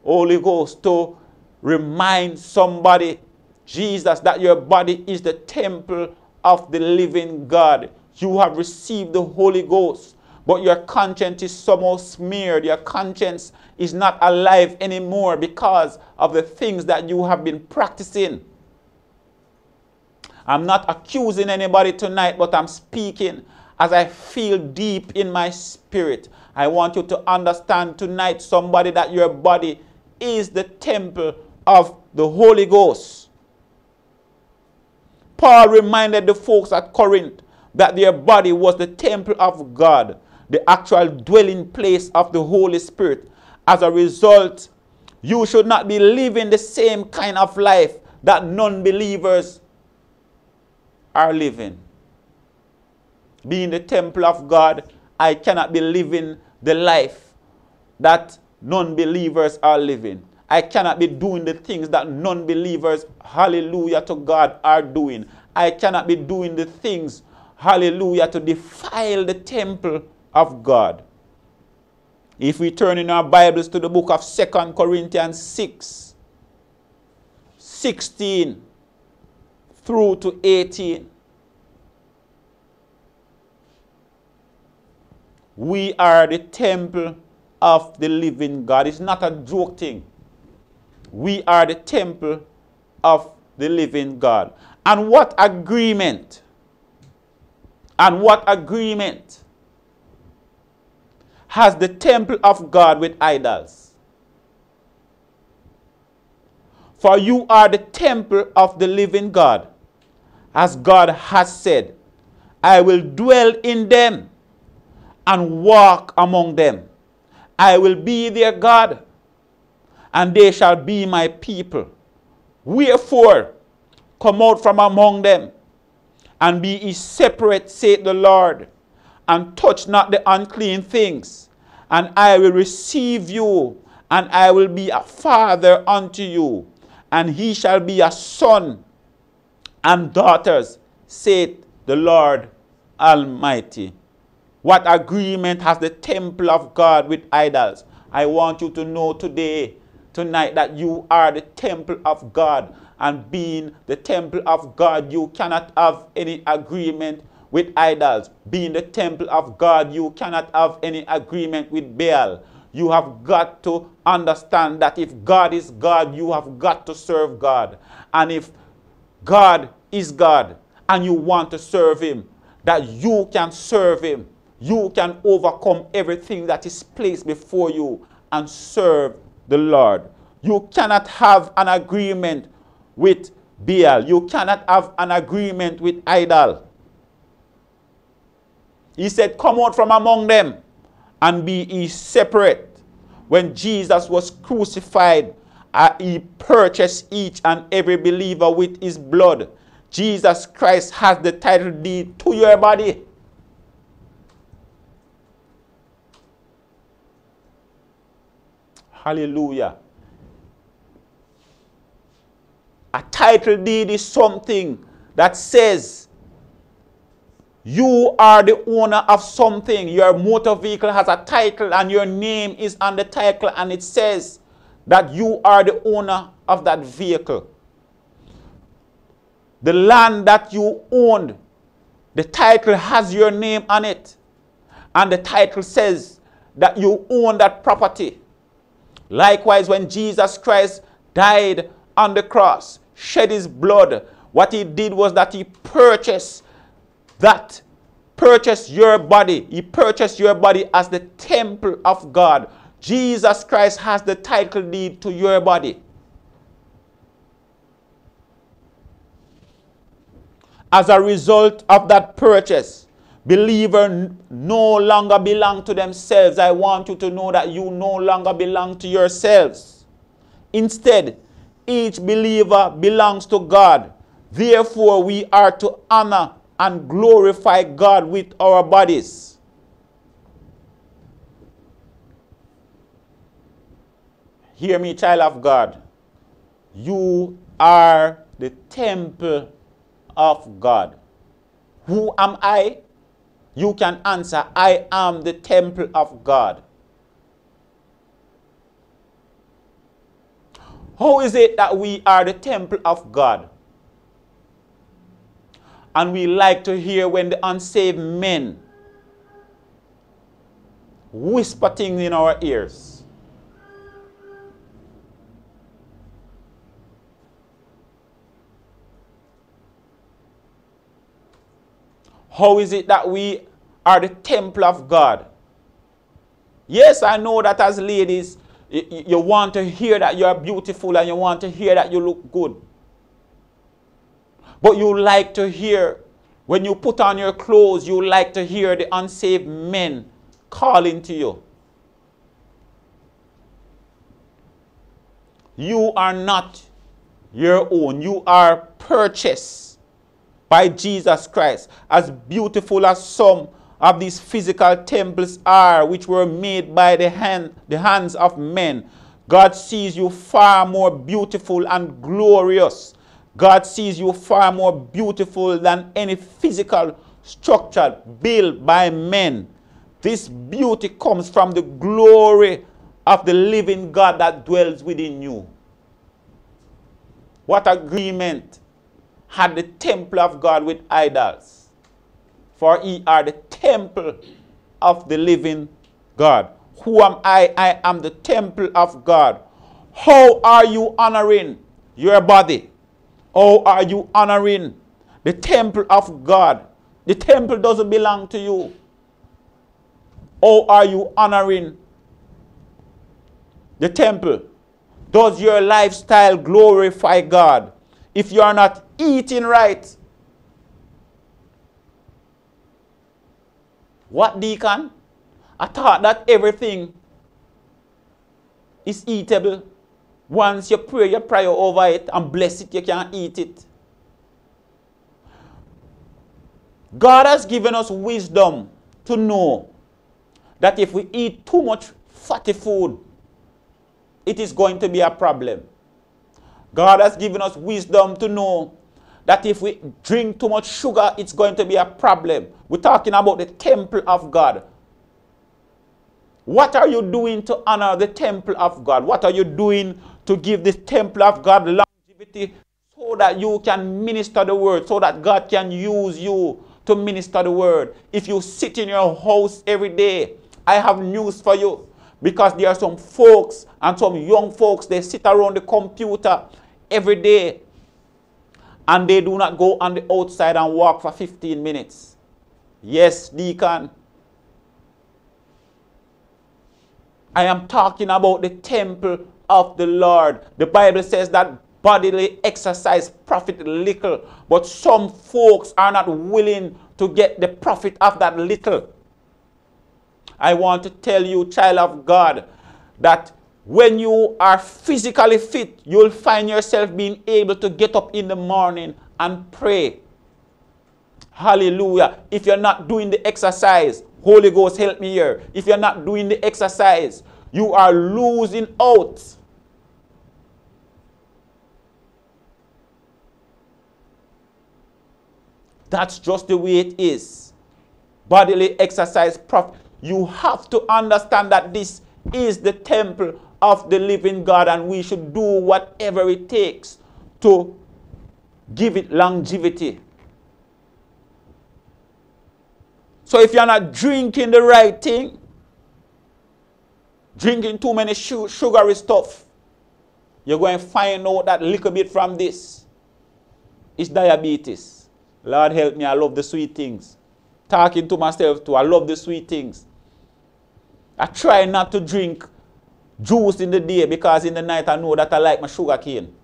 Holy Ghost, to remind somebody, Jesus, that your body is the temple of the living God. You have received the Holy Ghost, but your conscience is somehow smeared. Your conscience is not alive anymore because of the things that you have been practicing. I'm not accusing anybody tonight, but I'm speaking as I feel deep in my spirit. I want you to understand tonight, somebody, that your body is the temple of the Holy Ghost. Paul reminded the folks at Corinth that their body was the temple of God, the actual dwelling place of the Holy Spirit. As a result, you should not be living the same kind of life that non believers are living. Being the temple of God, I cannot be living the life that non believers are living. I cannot be doing the things that non believers, hallelujah to God, are doing. I cannot be doing the things, hallelujah, to defile the temple of God. If we turn in our Bibles to the book of Second Corinthians 6, 16 through to 18, we are the temple of the living God. It's not a joke thing. We are the temple of the living God. And what agreement? And what agreement has the temple of God with idols? For you are the temple of the living God. As God has said, I will dwell in them and walk among them. I will be their God, and they shall be my people. Wherefore, come out from among them, and be ye separate, saith the Lord, and touch not the unclean things, and I will receive you, and I will be a father unto you, and he shall be a son and daughters, saith the Lord Almighty. What agreement has the temple of God with idols? I want you to know today, tonight, that you are the temple of God. And being the temple of God, you cannot have any agreement with idols. Being the temple of God, you cannot have any agreement with Baal. You have got to understand that if God is God, you have got to serve God. And if God is God and you want to serve Him, that you can serve Him you can overcome everything that is placed before you and serve the Lord. You cannot have an agreement with Baal. You cannot have an agreement with idol. He said, Come out from among them and be ye separate. When Jesus was crucified, uh, he purchased each and every believer with his blood. Jesus Christ has the title deed to your body. Hallelujah. A title deed is something that says you are the owner of something. Your motor vehicle has a title and your name is on the title and it says that you are the owner of that vehicle. The land that you owned, the title has your name on it. And the title says that you own that property. Likewise, when Jesus Christ died on the cross, shed his blood, what he did was that he purchased that, purchased your body. He purchased your body as the temple of God. Jesus Christ has the title deed to your body. As a result of that purchase, believer no longer belong to themselves. I want you to know that you no longer belong to yourselves. Instead, each believer belongs to God. Therefore, we are to honor and glorify God with our bodies. Hear me, child of God. You are the temple of God. Who am I? You can answer, I am the temple of God. How is it that we are the temple of God? And we like to hear when the unsaved men whisper things in our ears. How is it that we are the temple of God? Yes, I know that as ladies, you, want to hear that you are beautiful and you want to hear that you look good. But you like to hear, when you put on your clothes, you like to hear the unsaved men calling to you. You are not your own. You are purchased by Jesus Christ. As beautiful as some of these physical temples are, which were made by the, hand, the hands of men, God sees you far more beautiful and glorious. God sees you far more beautiful than any physical structure built by men. This beauty comes from the glory of the living God that dwells within you. What agreement had the temple of God with idols. For ye are the temple of the living God. Who am I? I am the temple of God. How are you honoring your body? How are you honoring the temple of God? The temple doesn't belong to you. How are you honoring the temple? Does your lifestyle glorify God? If you are not eating right. What, deacon? I thought that everything is eatable. Once you pray your prayer over it and bless it, you can eat it. God has given us wisdom to know that if we eat too much fatty food, it is going to be a problem. God has given us wisdom to know that if we drink too much sugar, it's going to be a problem. We're talking about the temple of God. What are you doing to honor the temple of God? What are you doing to give this temple of God longevity so that you can minister the word, so that God can use you to minister the word? If you sit in your house every day, I have news for you because there are some folks and some young folks, they sit around the computer every day and they do not go on the outside and walk for 15 minutes. Yes, deacon. I am talking about the temple of the Lord. The Bible says that bodily exercise profit little, but some folks are not willing to get the profit of that little. I want to tell you, child of God, that when you are physically fit, you'll find yourself being able to get up in the morning and pray. Hallelujah. If you're not doing the exercise, Holy Ghost, help me here. If you're not doing the exercise, you are losing out. That's just the way it is. Bodily exercise, prof. You have to understand that this is the temple of the living God, and we should do whatever it takes to give it longevity. So if you're not drinking the right thing, drinking too many sugary stuff, you're going to find out that little bit from this is diabetes. Lord help me, I love the sweet things. Talking to myself too, I love the sweet things. I try not to drink juice in the day because in the night I know that I like my sugar cane.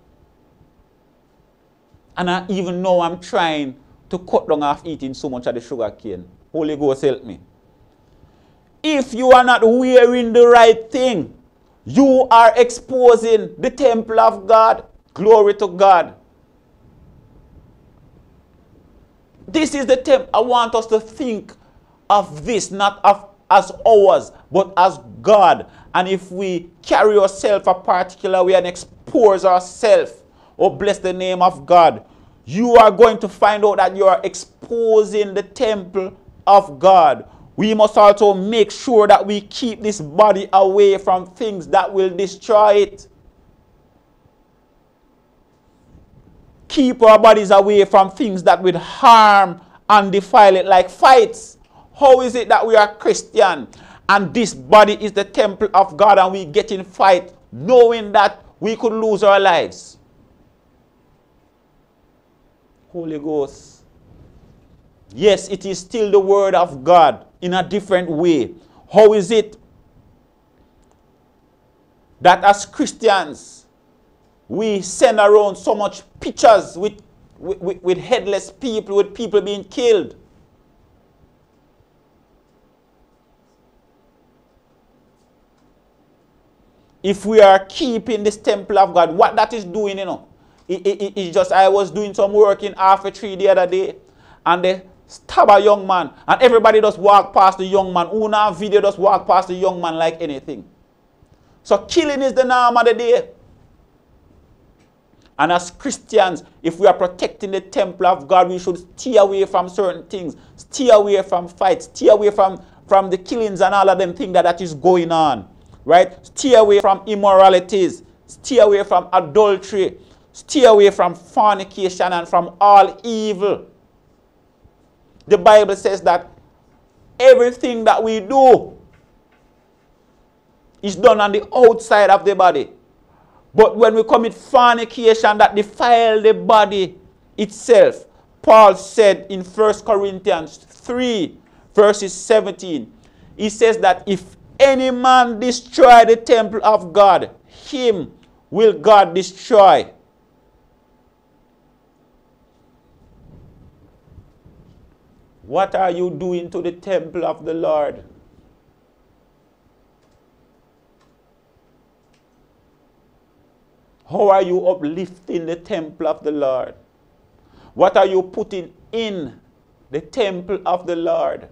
And I even know I'm trying to cut down off eating so much of the sugar cane. Holy Ghost help me. If you are not wearing the right thing, you are exposing the temple of God. Glory to God. This is the temple. I want us to think of this, not of, as ours, but as God. And if we carry ourselves a particular way and expose ourselves, oh, bless the name of God, you are going to find out that you are exposing the temple of God. We must also make sure that we keep this body away from things that will destroy it. Keep our bodies away from things that will harm and defile it, like fights. How is it that we are Christian and this body is the temple of God and we get in fight knowing that we could lose our lives? Holy Ghost. Yes, it is still the Word of God in a different way. How is it that as Christians, we send around so much pictures with, with, with headless people, with people being killed? If we are keeping this temple of God, what that is doing, you know, it, it, it's just, I was doing some work in Alpha Tree the other day, and they stab a young man, and everybody just walk past the young man. Una video just walk past the young man like anything. So killing is the norm of the day. And as Christians, if we are protecting the temple of God, we should stay away from certain things, stay away from fights, stay away from, from the killings and all of them things that, that is going on. Right? Stay away from immoralities, stay away from adultery, stay away from fornication and from all evil the Bible says that everything that we do is done on the outside of the body. But when we commit fornication that defile the body itself, Paul said in 1 Corinthians 3, verses 17, he says that if any man destroy the temple of God, him will God destroy. What are you doing to the temple of the Lord? How are you uplifting the temple of the Lord? What are you putting in the temple of the Lord?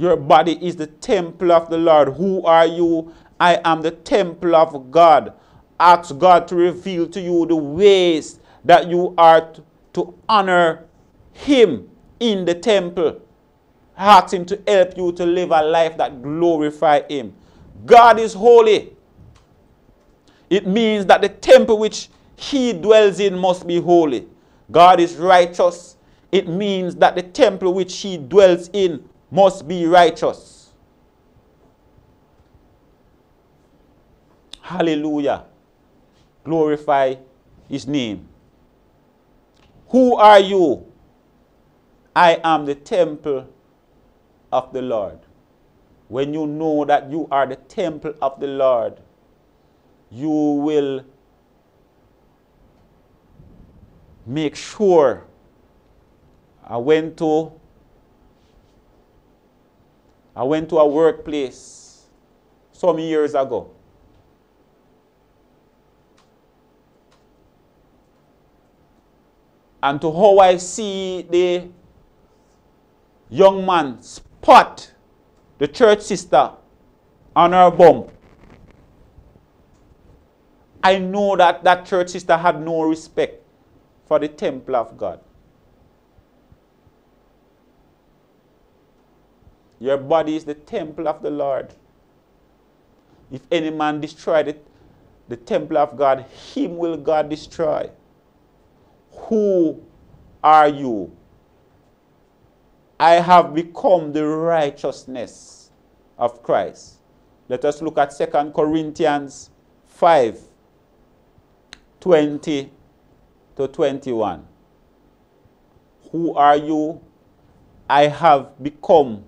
Your body is the temple of the Lord. Who are you? I am the temple of God ask God to reveal to you the ways that you are to, honor Him in the temple. Ask Him to help you to live a life that glorify Him. God is holy. It means that the temple which He dwells in must be holy. God is righteous. It means that the temple which He dwells in must be righteous. Hallelujah glorify his name. Who are you? I am the temple of the Lord. When you know that you are the temple of the Lord, you will make sure. I went to I went to a workplace some years ago. And to how I see the young man spot the church sister on her bum, I know that that church sister had no respect for the temple of God. Your body is the temple of the Lord. If any man destroy the, the temple of God, him will God destroy. Who are you? I have become the righteousness of Christ. Let us look at 2 Corinthians 5 20 to 21. Who are you? I have become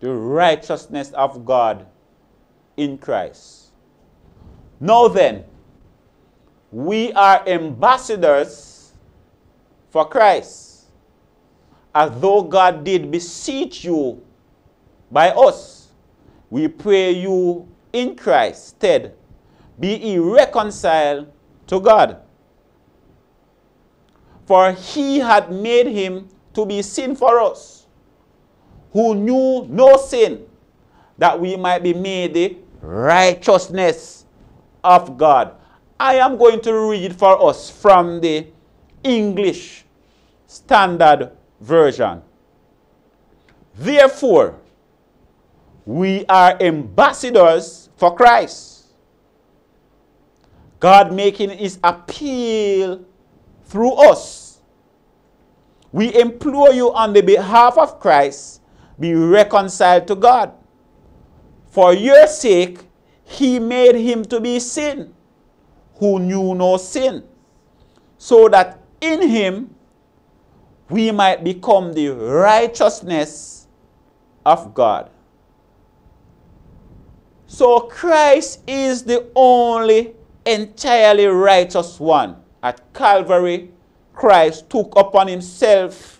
the righteousness of God in Christ. Now then, we are ambassadors for Christ, as though God did beseech you by us. We pray you in Christ's stead, be ye reconciled to God. For he had made him to be sin for us, who knew no sin, that we might be made the righteousness of God. I am going to read for us from the English Standard Version. Therefore, we are ambassadors for Christ. God making his appeal through us. We implore you on the behalf of Christ, be reconciled to God. For your sake, he made him to be sin who knew no sin, so that in him we might become the righteousness of God. So Christ is the only entirely righteous one. At Calvary, Christ took upon himself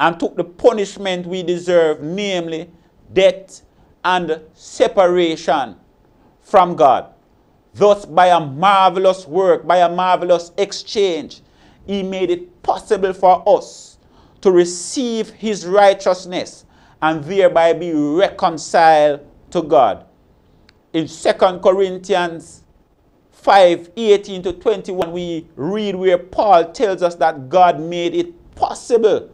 and took the punishment we deserve, namely death and separation from God. Thus, by a marvelous work, by a marvelous exchange, he made it possible for us to receive his righteousness and thereby be reconciled to God. In 2 Corinthians 5 18 to 21, we read where Paul tells us that God made it possible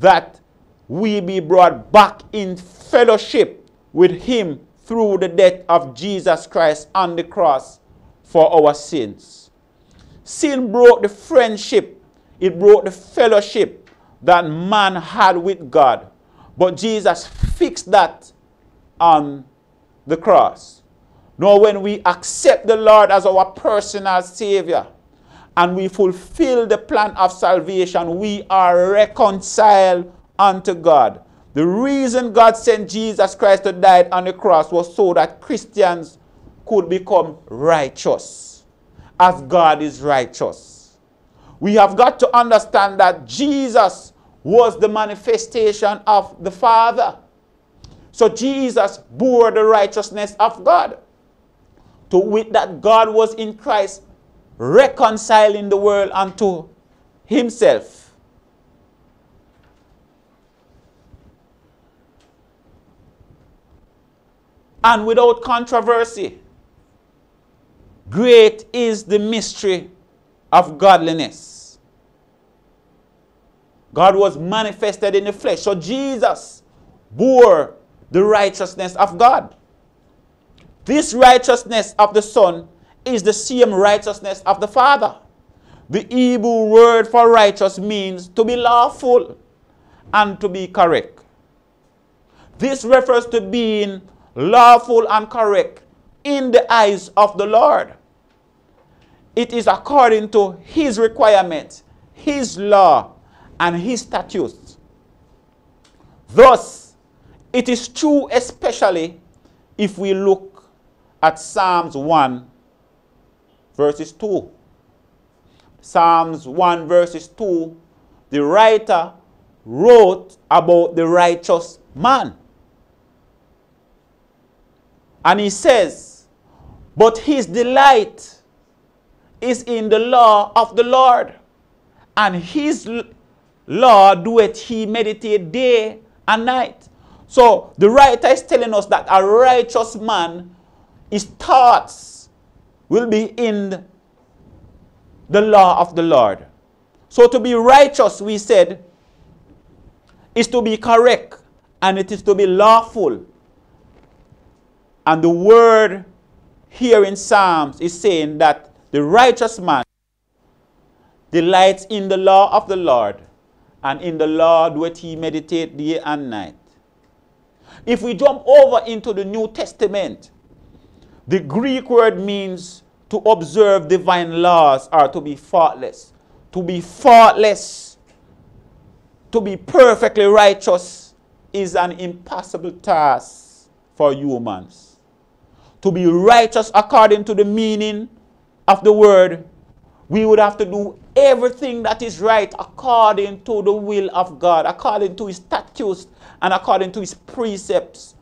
that we be brought back in fellowship with him through the death of Jesus Christ on the cross for our sins. Sin broke the friendship, it broke the fellowship that man had with God. But Jesus fixed that on the cross. Now, when we accept the Lord as our personal Savior and we fulfill the plan of salvation, we are reconciled unto God. The reason God sent Jesus Christ to die on the cross was so that Christians could become righteous as God is righteous. We have got to understand that Jesus was the manifestation of the Father. So Jesus bore the righteousness of God. To wit that God was in Christ reconciling the world unto himself and without controversy. Great is the mystery of godliness. God was manifested in the flesh. So Jesus bore the righteousness of God. This righteousness of the Son is the same righteousness of the Father. The Hebrew word for righteous means to be lawful and to be correct. This refers to being lawful and correct in the eyes of the Lord. It is according to his requirements, his law, and his statutes. Thus, it is true especially if we look at Psalms 1 verses 2. Psalms 1 verses 2, the writer wrote about the righteous man. And he says, But his delight is in the law of the Lord, and his law doeth he meditate day and night. So the writer is telling us that a righteous man, his thoughts will be in the law of the Lord. So to be righteous, we said, is to be correct and it is to be lawful. And the word here in Psalms is saying that the righteous man delights in the law of the Lord, and in the law doeth he meditate day and night. If we jump over into the New Testament, the Greek word means to observe divine laws or to be faultless. To be faultless, to be perfectly righteous is an impossible task for humans. To be righteous according to the meaning of the word, we would have to do everything that is right according to the will of God, according to his statutes and according to his precepts.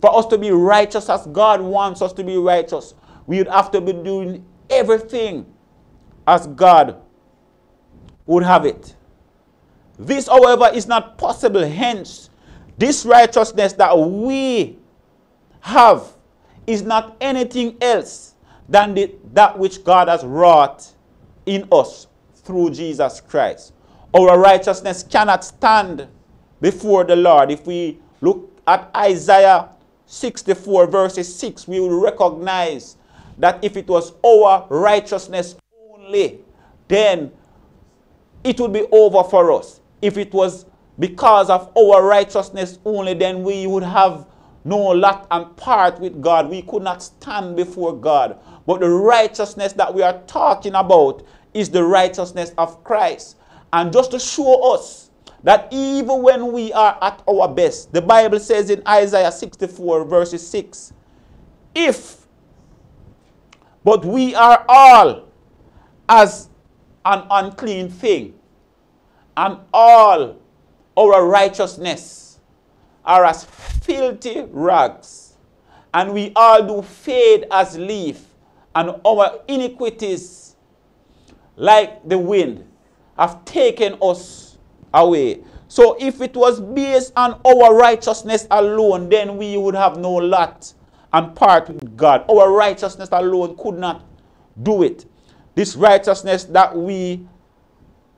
For us to be righteous as God wants us to be righteous, we would have to be doing everything as God would have it. This, however, is not possible. Hence, this righteousness that we have is not anything else than the, that which God has wrought in us through Jesus Christ. Our righteousness cannot stand before the Lord. If we look at Isaiah 64, verses 6, we will recognize that if it was our righteousness only, then it would be over for us. If it was because of our righteousness only, then we would have no lot and part with God. We could not stand before God. But the righteousness that we are talking about is the righteousness of Christ. And just to show us that even when we are at our best, the Bible says in Isaiah 64, verses 6, if, but we are all as an unclean thing, and all our righteousness are as filthy rags, and we all do fade as leaf, and our iniquities like the wind, have taken us away. So if it was based on our righteousness alone, then we would have no lot and part with God. Our righteousness alone could not do it. This righteousness that we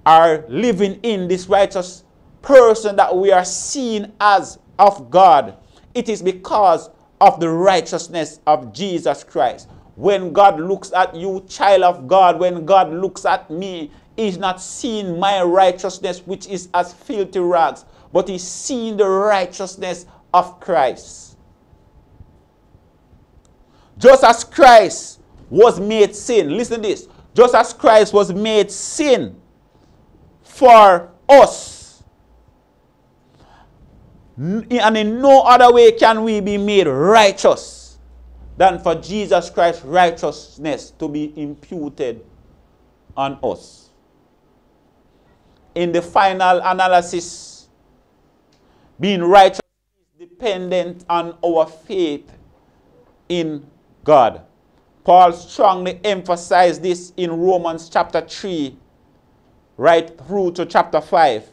are living in, this righteous person that we are seen as of God, it is because of the righteousness of Jesus Christ. When God looks at you, child of God, when God looks at me, He's not seeing my righteousness, which is as filthy rags, but He's seeing the righteousness of Christ. Just as Christ was made sin, listen to this. Just as Christ was made sin for us, and in no other way can we be made righteous than for Jesus Christ's righteousness to be imputed on us. In the final analysis, being righteous is dependent on our faith in God. Paul strongly emphasized this in Romans chapter 3, right through to chapter 5.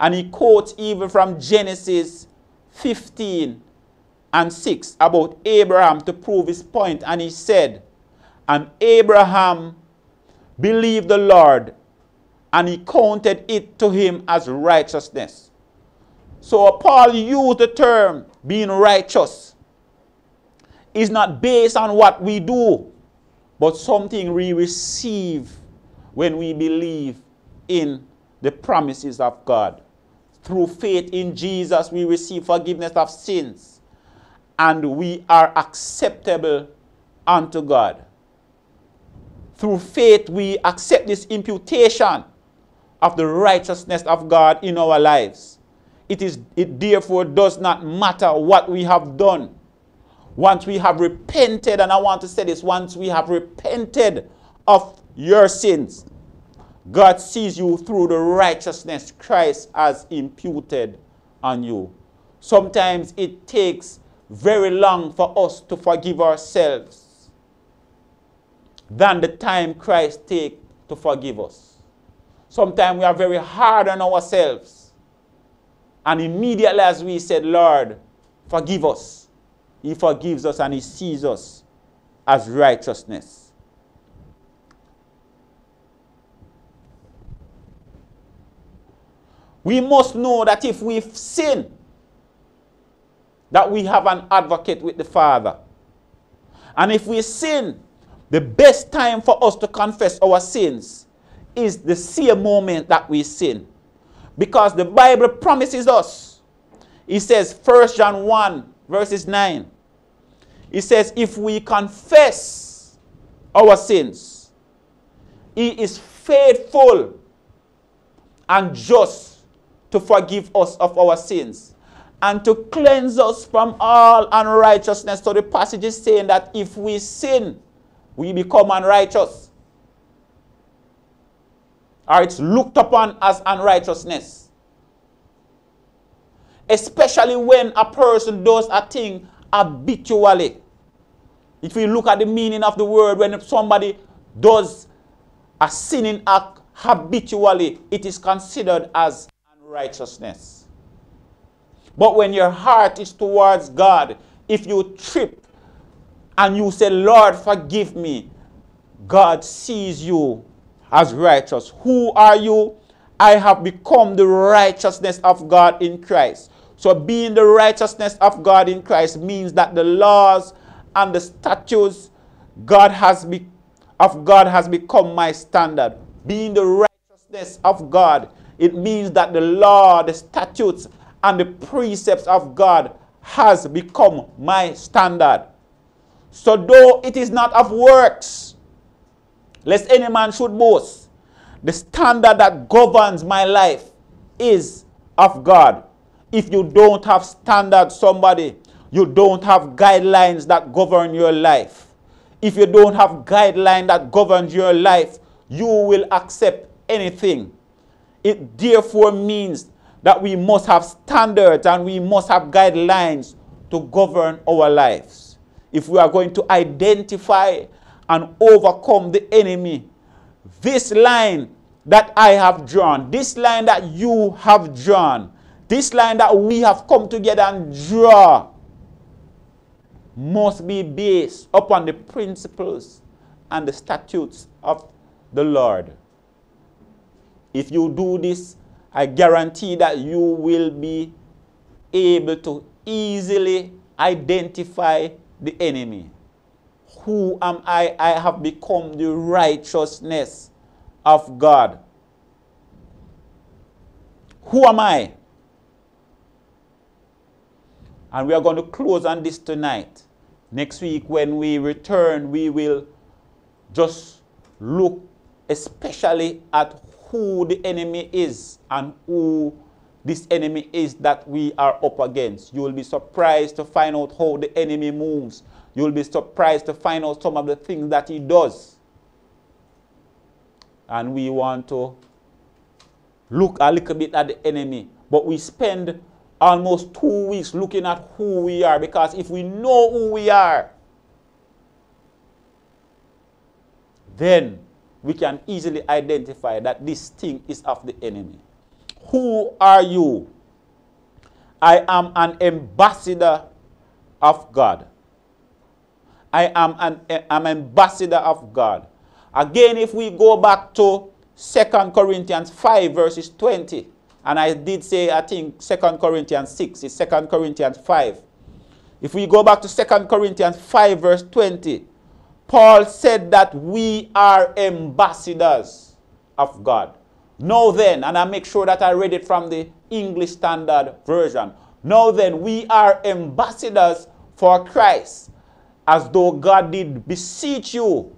And he quotes even from Genesis 15 and 6 about Abraham to prove his point. and he said, And Abraham believed the Lord, and he counted it to him as righteousness. So Paul used the term being righteous is not based on what we do, but something we receive when we believe in the promises of God. Through faith in Jesus, we receive forgiveness of sins and we are acceptable unto God. Through faith, we accept this imputation of the righteousness of God in our lives. It, is, it therefore does not matter what we have done. Once we have repented, and I want to say this once we have repented of your sins, God sees you through the righteousness Christ has imputed on you. Sometimes it takes very long for us to forgive ourselves. than the time Christ take to forgive us. Sometimes we are very hard on ourselves. And immediately as we said, Lord, forgive us, He forgives us and He sees us as righteousness. We must know that if we sin, that we have an advocate with the Father. And if we sin, the best time for us to confess our sins is the same moment that we sin. Because the Bible promises us. It says, 1 John 1, verses 9. It says, if we confess our sins, He is faithful and just to forgive us of our sins and to cleanse us from all unrighteousness. So the passage is saying that if we sin, we become unrighteous. Or it's looked upon as unrighteousness. Especially when a person does a thing habitually. If we look at the meaning of the word, when somebody does a sinning act habitually, it is considered as unrighteousness. But when your heart is towards God, if you trip and you say, Lord, forgive me, God sees you as righteous. Who are you? I have become the righteousness of God in Christ. So being the righteousness of God in Christ means that the laws and the statutes God has be, of God has become my standard. Being the righteousness of God, it means that the law, the statutes, and the precepts of God has become my standard. So though it is not of works, lest any man should boast, the standard that governs my life is of God. If you don't have standard, somebody, you don't have guidelines that govern your life. If you don't have guideline that governs your life, you will accept anything. It therefore means that we must have standards and we must have guidelines to govern our lives. If we are going to identify and overcome the enemy, this line that I have drawn, this line that you have drawn, this line that we have come together and draw must be based upon the principles and the statutes of the Lord. If you do this, I guarantee that you will be able to easily identify the enemy. Who am I? I have become the righteousness of God. Who am I? And we are going to close on this tonight. Next week, when we return, we will just look especially at who the enemy is and who this enemy is that we are up against. You will be surprised to find out how the enemy moves. You will be surprised to find out some of the things that he does. And we want to look a little bit at the enemy. But we spend almost two weeks looking at who we are because if we know who we are, then we can easily identify that this thing is of the enemy. Who are you? I am an ambassador of God. I am an I'm ambassador of God. Again, if we go back to 2 Corinthians 5, verses 20, and I did say, I think 2 Corinthians 6 is 2 Corinthians 5. If we go back to 2 Corinthians 5, verse 20, Paul said that we are ambassadors of God. Now then, and I make sure that I read it from the English Standard Version. Now then, we are ambassadors for Christ, as though God did beseech you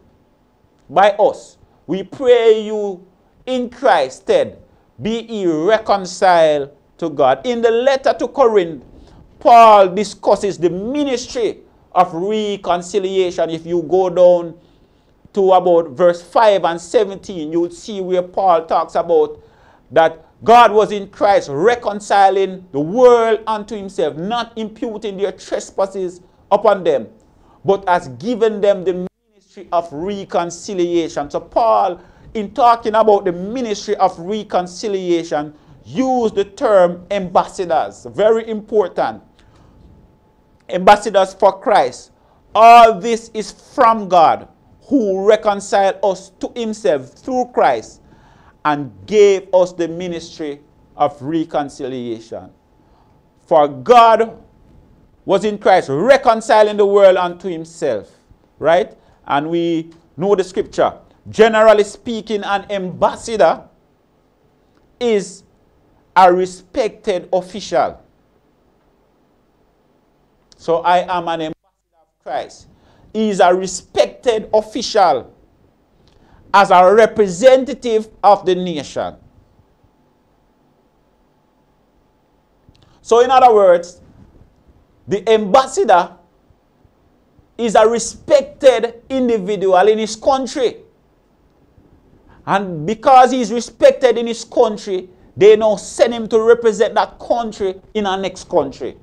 by us. We pray you in Christ's stead, be ye reconciled to God. In the letter to Corinth, Paul discusses the ministry of reconciliation. If you go down to about verse 5 and 17, you'll see where Paul talks about that God was in Christ reconciling the world unto himself, not imputing their trespasses upon them, but has given them the ministry of reconciliation. So, Paul, in talking about the ministry of reconciliation, used the term ambassadors. Very important. Ambassadors for Christ. All this is from God who reconciled us to himself through Christ and gave us the ministry of reconciliation. For God was in Christ reconciling the world unto himself. Right? And we know the scripture. Generally speaking, an ambassador is a respected official. So I am an ambassador of Christ. He is a respected official as a representative of the nation. So, in other words, the ambassador is a respected individual in his country. And because he is respected in his country, they now send him to represent that country in our next country.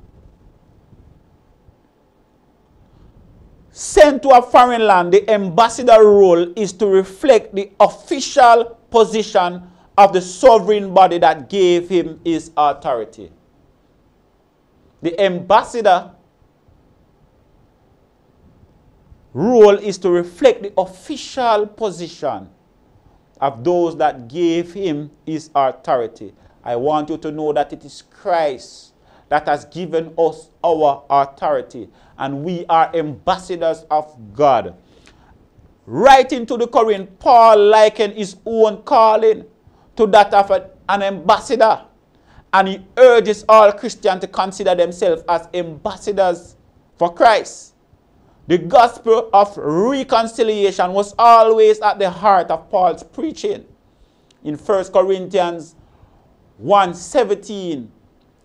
Sent to a foreign land, the ambassador role is to reflect the official position of the sovereign body that gave him his authority. The ambassador role is to reflect the official position of those that gave him his authority. I want you to know that it is Christ that has given us our authority, and we are ambassadors of God. Writing to the Corinth, Paul likened his own calling to that of an ambassador. And he urges all Christians to consider themselves as ambassadors for Christ. The gospel of reconciliation was always at the heart of Paul's preaching. In 1 Corinthians 1:17,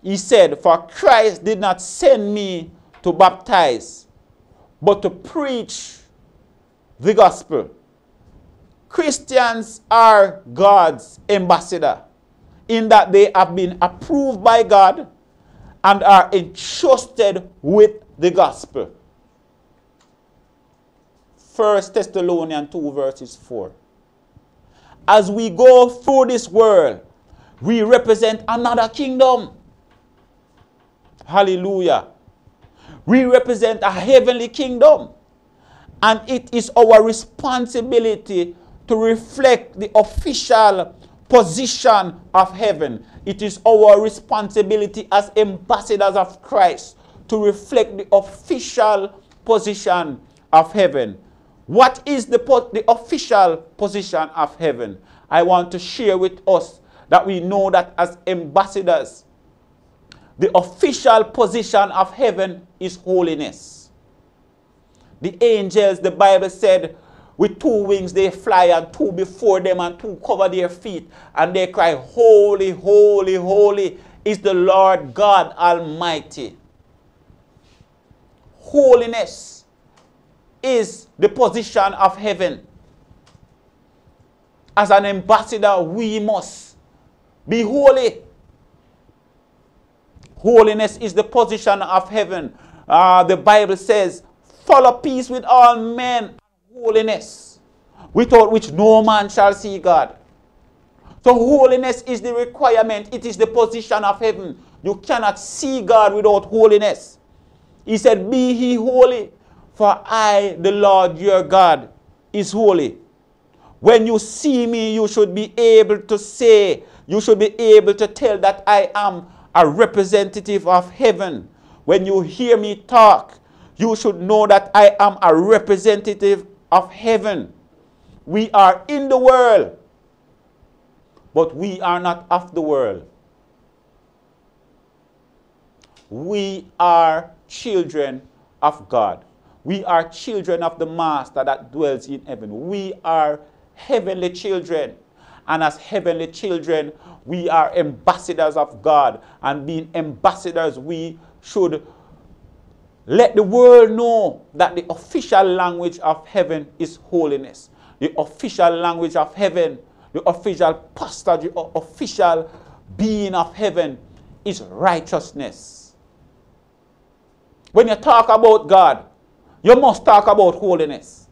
he said, For Christ did not send me to baptize, but to preach the gospel. Christians are God's ambassador in that they have been approved by God and are entrusted with the gospel. 1 Thessalonians 2 verses 4. As we go through this world, we represent another kingdom. Hallelujah. We represent a heavenly kingdom. And it is our responsibility to reflect the official position of heaven. It is our responsibility as ambassadors of Christ to reflect the official position of heaven. What is the, the official position of heaven? I want to share with us that we know that as ambassadors, the official position of heaven is holiness. The angels, the Bible said, with two wings they fly, and two before them, and two cover their feet. And they cry, Holy, holy, holy is the Lord God Almighty. Holiness is the position of heaven. As an ambassador, we must be holy. Holiness is the position of heaven. Uh, the Bible says, follow peace with all men holiness, without which no man shall see God. So holiness is the requirement. It is the position of heaven. You cannot see God without holiness. He said, Be he holy, for I, the Lord your God, is holy. When you see me, you should be able to say, you should be able to tell that I am a representative of heaven. When you hear me talk, you should know that I am a representative of heaven. We are in the world, but we are not of the world. We are children of God. We are children of the Master that dwells in heaven. We are heavenly children. And as heavenly children, we are ambassadors of God. And being ambassadors, we should let the world know that the official language of heaven is holiness. The official language of heaven, the official pastor, the official being of heaven is righteousness. When you talk about God, you must talk about holiness.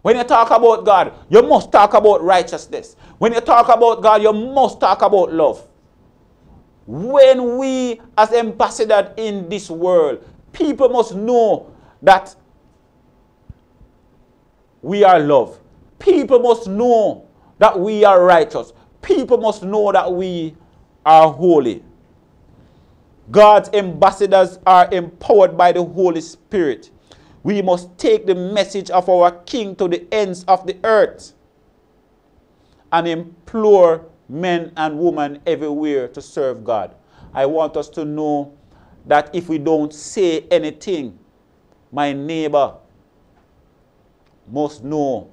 When you talk about God, you must talk about righteousness. When you talk about God, you must talk about love. When we, as ambassadors in this world, people must know that we are love. People must know that we are righteous. People must know that we are holy. God's ambassadors are empowered by the Holy Spirit. We must take the message of our King to the ends of the earth and implore men and women everywhere to serve God. I want us to know that if we don't say anything, my neighbor must know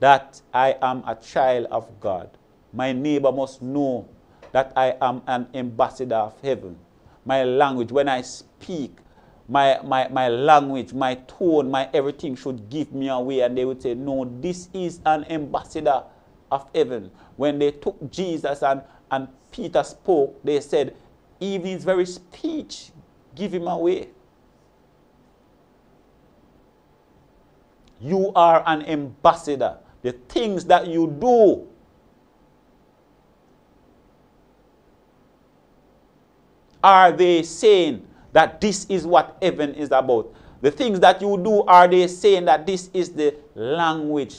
that I am a child of God. My neighbor must know that I am an ambassador of heaven. My language, when I speak, my, my, my language, my tone, my everything should give me away. And they would say, No, this is an ambassador of heaven. When they took Jesus and, and Peter spoke, they said, Even his very speech, give him away. You are an ambassador. The things that you do are they saying that this is what heaven is about? The things that you do, are they saying that this is the language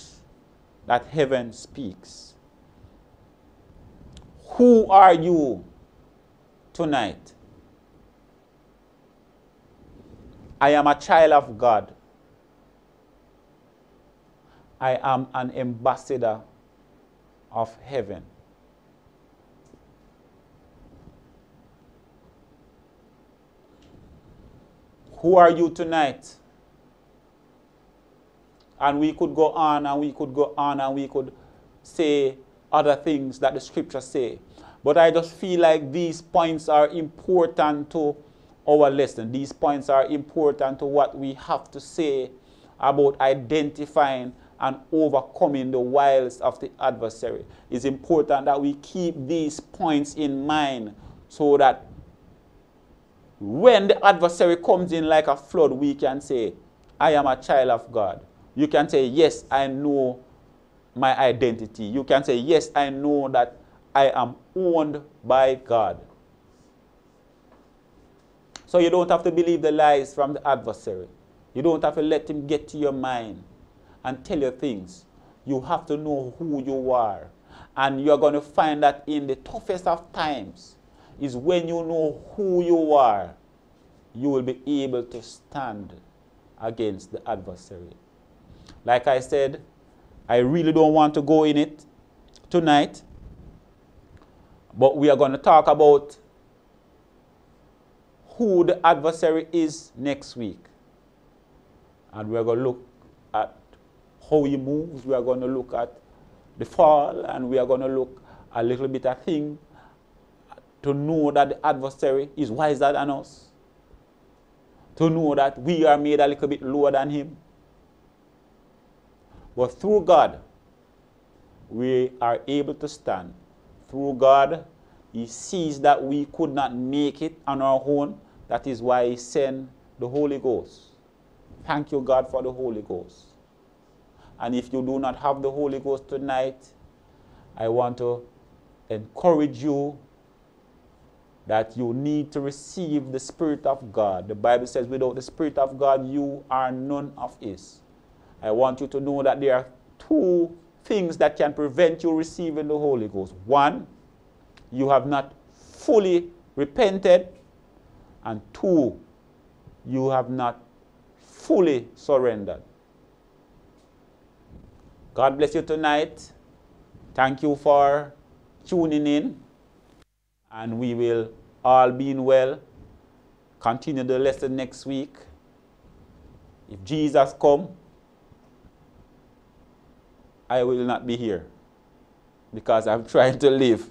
that heaven speaks? Who are you tonight? I am a child of God. I am an ambassador of heaven. Who are you tonight? And we could go on and we could go on and we could say other things that the scriptures say. But I just feel like these points are important to our lesson. These points are important to what we have to say about identifying and overcoming the wiles of the adversary. It's important that we keep these points in mind so that when the adversary comes in like a flood, we can say, I am a child of God. You can say, Yes, I know my identity. You can say, Yes, I know that I am owned by God. So you don't have to believe the lies from the adversary. You don't have to let him get to your mind and tell you things. You have to know who you are. And you're going to find that in the toughest of times is when you know who you are, you will be able to stand against the adversary. Like I said, I really don't want to go in it tonight, but we are going to talk about who the adversary is next week. And we're going to look at how he moves. We are going to look at the fall and we are going to look a little bit at things to know that the adversary is wiser than us. To know that we are made a little bit lower than him. But through God, we are able to stand. Through God, he sees that we could not make it on our own. That is why he sent the Holy Ghost. Thank you, God, for the Holy Ghost. And if you do not have the Holy Ghost tonight, I want to encourage you that you need to receive the Spirit of God. The Bible says, without the Spirit of God, you are none of His. I want you to know that there are two things that can prevent you receiving the Holy Ghost. One, you have not fully repented. And two, you have not fully surrendered. God bless you tonight. Thank you for tuning in. And we will all being well continue the lesson next week. If Jesus come, I will not be here because I'm trying to live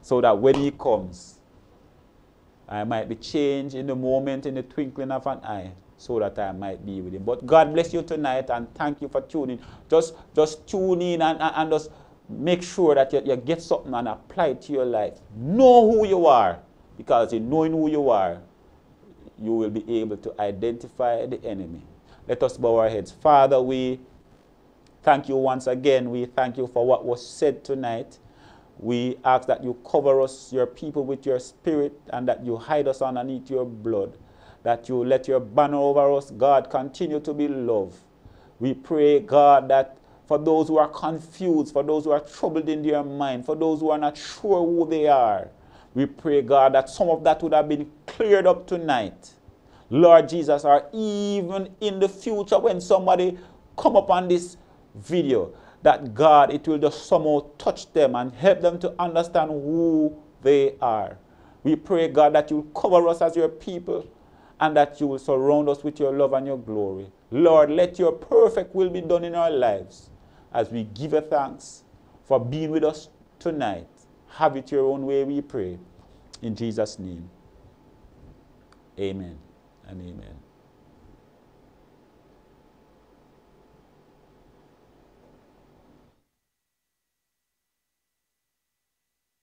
so that when he comes, I might be changed in the moment, in the twinkling of an eye, so that I might be with him. But God bless you tonight and thank you for tuning. Just, just tune in and, and, and just make sure that you, you get something and apply it to your life. Know who you are because in knowing who you are, you will be able to identify the enemy. Let us bow our heads. Father, we Thank you once again. We thank you for what was said tonight. We ask that you cover us, your people, with your spirit and that you hide us underneath your blood. That you let your banner over us, God, continue to be love. We pray, God, that for those who are confused, for those who are troubled in their mind, for those who are not sure who they are, we pray, God, that some of that would have been cleared up tonight. Lord Jesus, or even in the future when somebody come upon this video, that God, it will just somehow touch them and help them to understand who they are. We pray, God, that you will cover us as your people and that you will surround us with your love and your glory. Lord, let your perfect will be done in our lives as we give you thanks for being with us tonight. Have it your own way, we pray. In Jesus' name, amen and amen.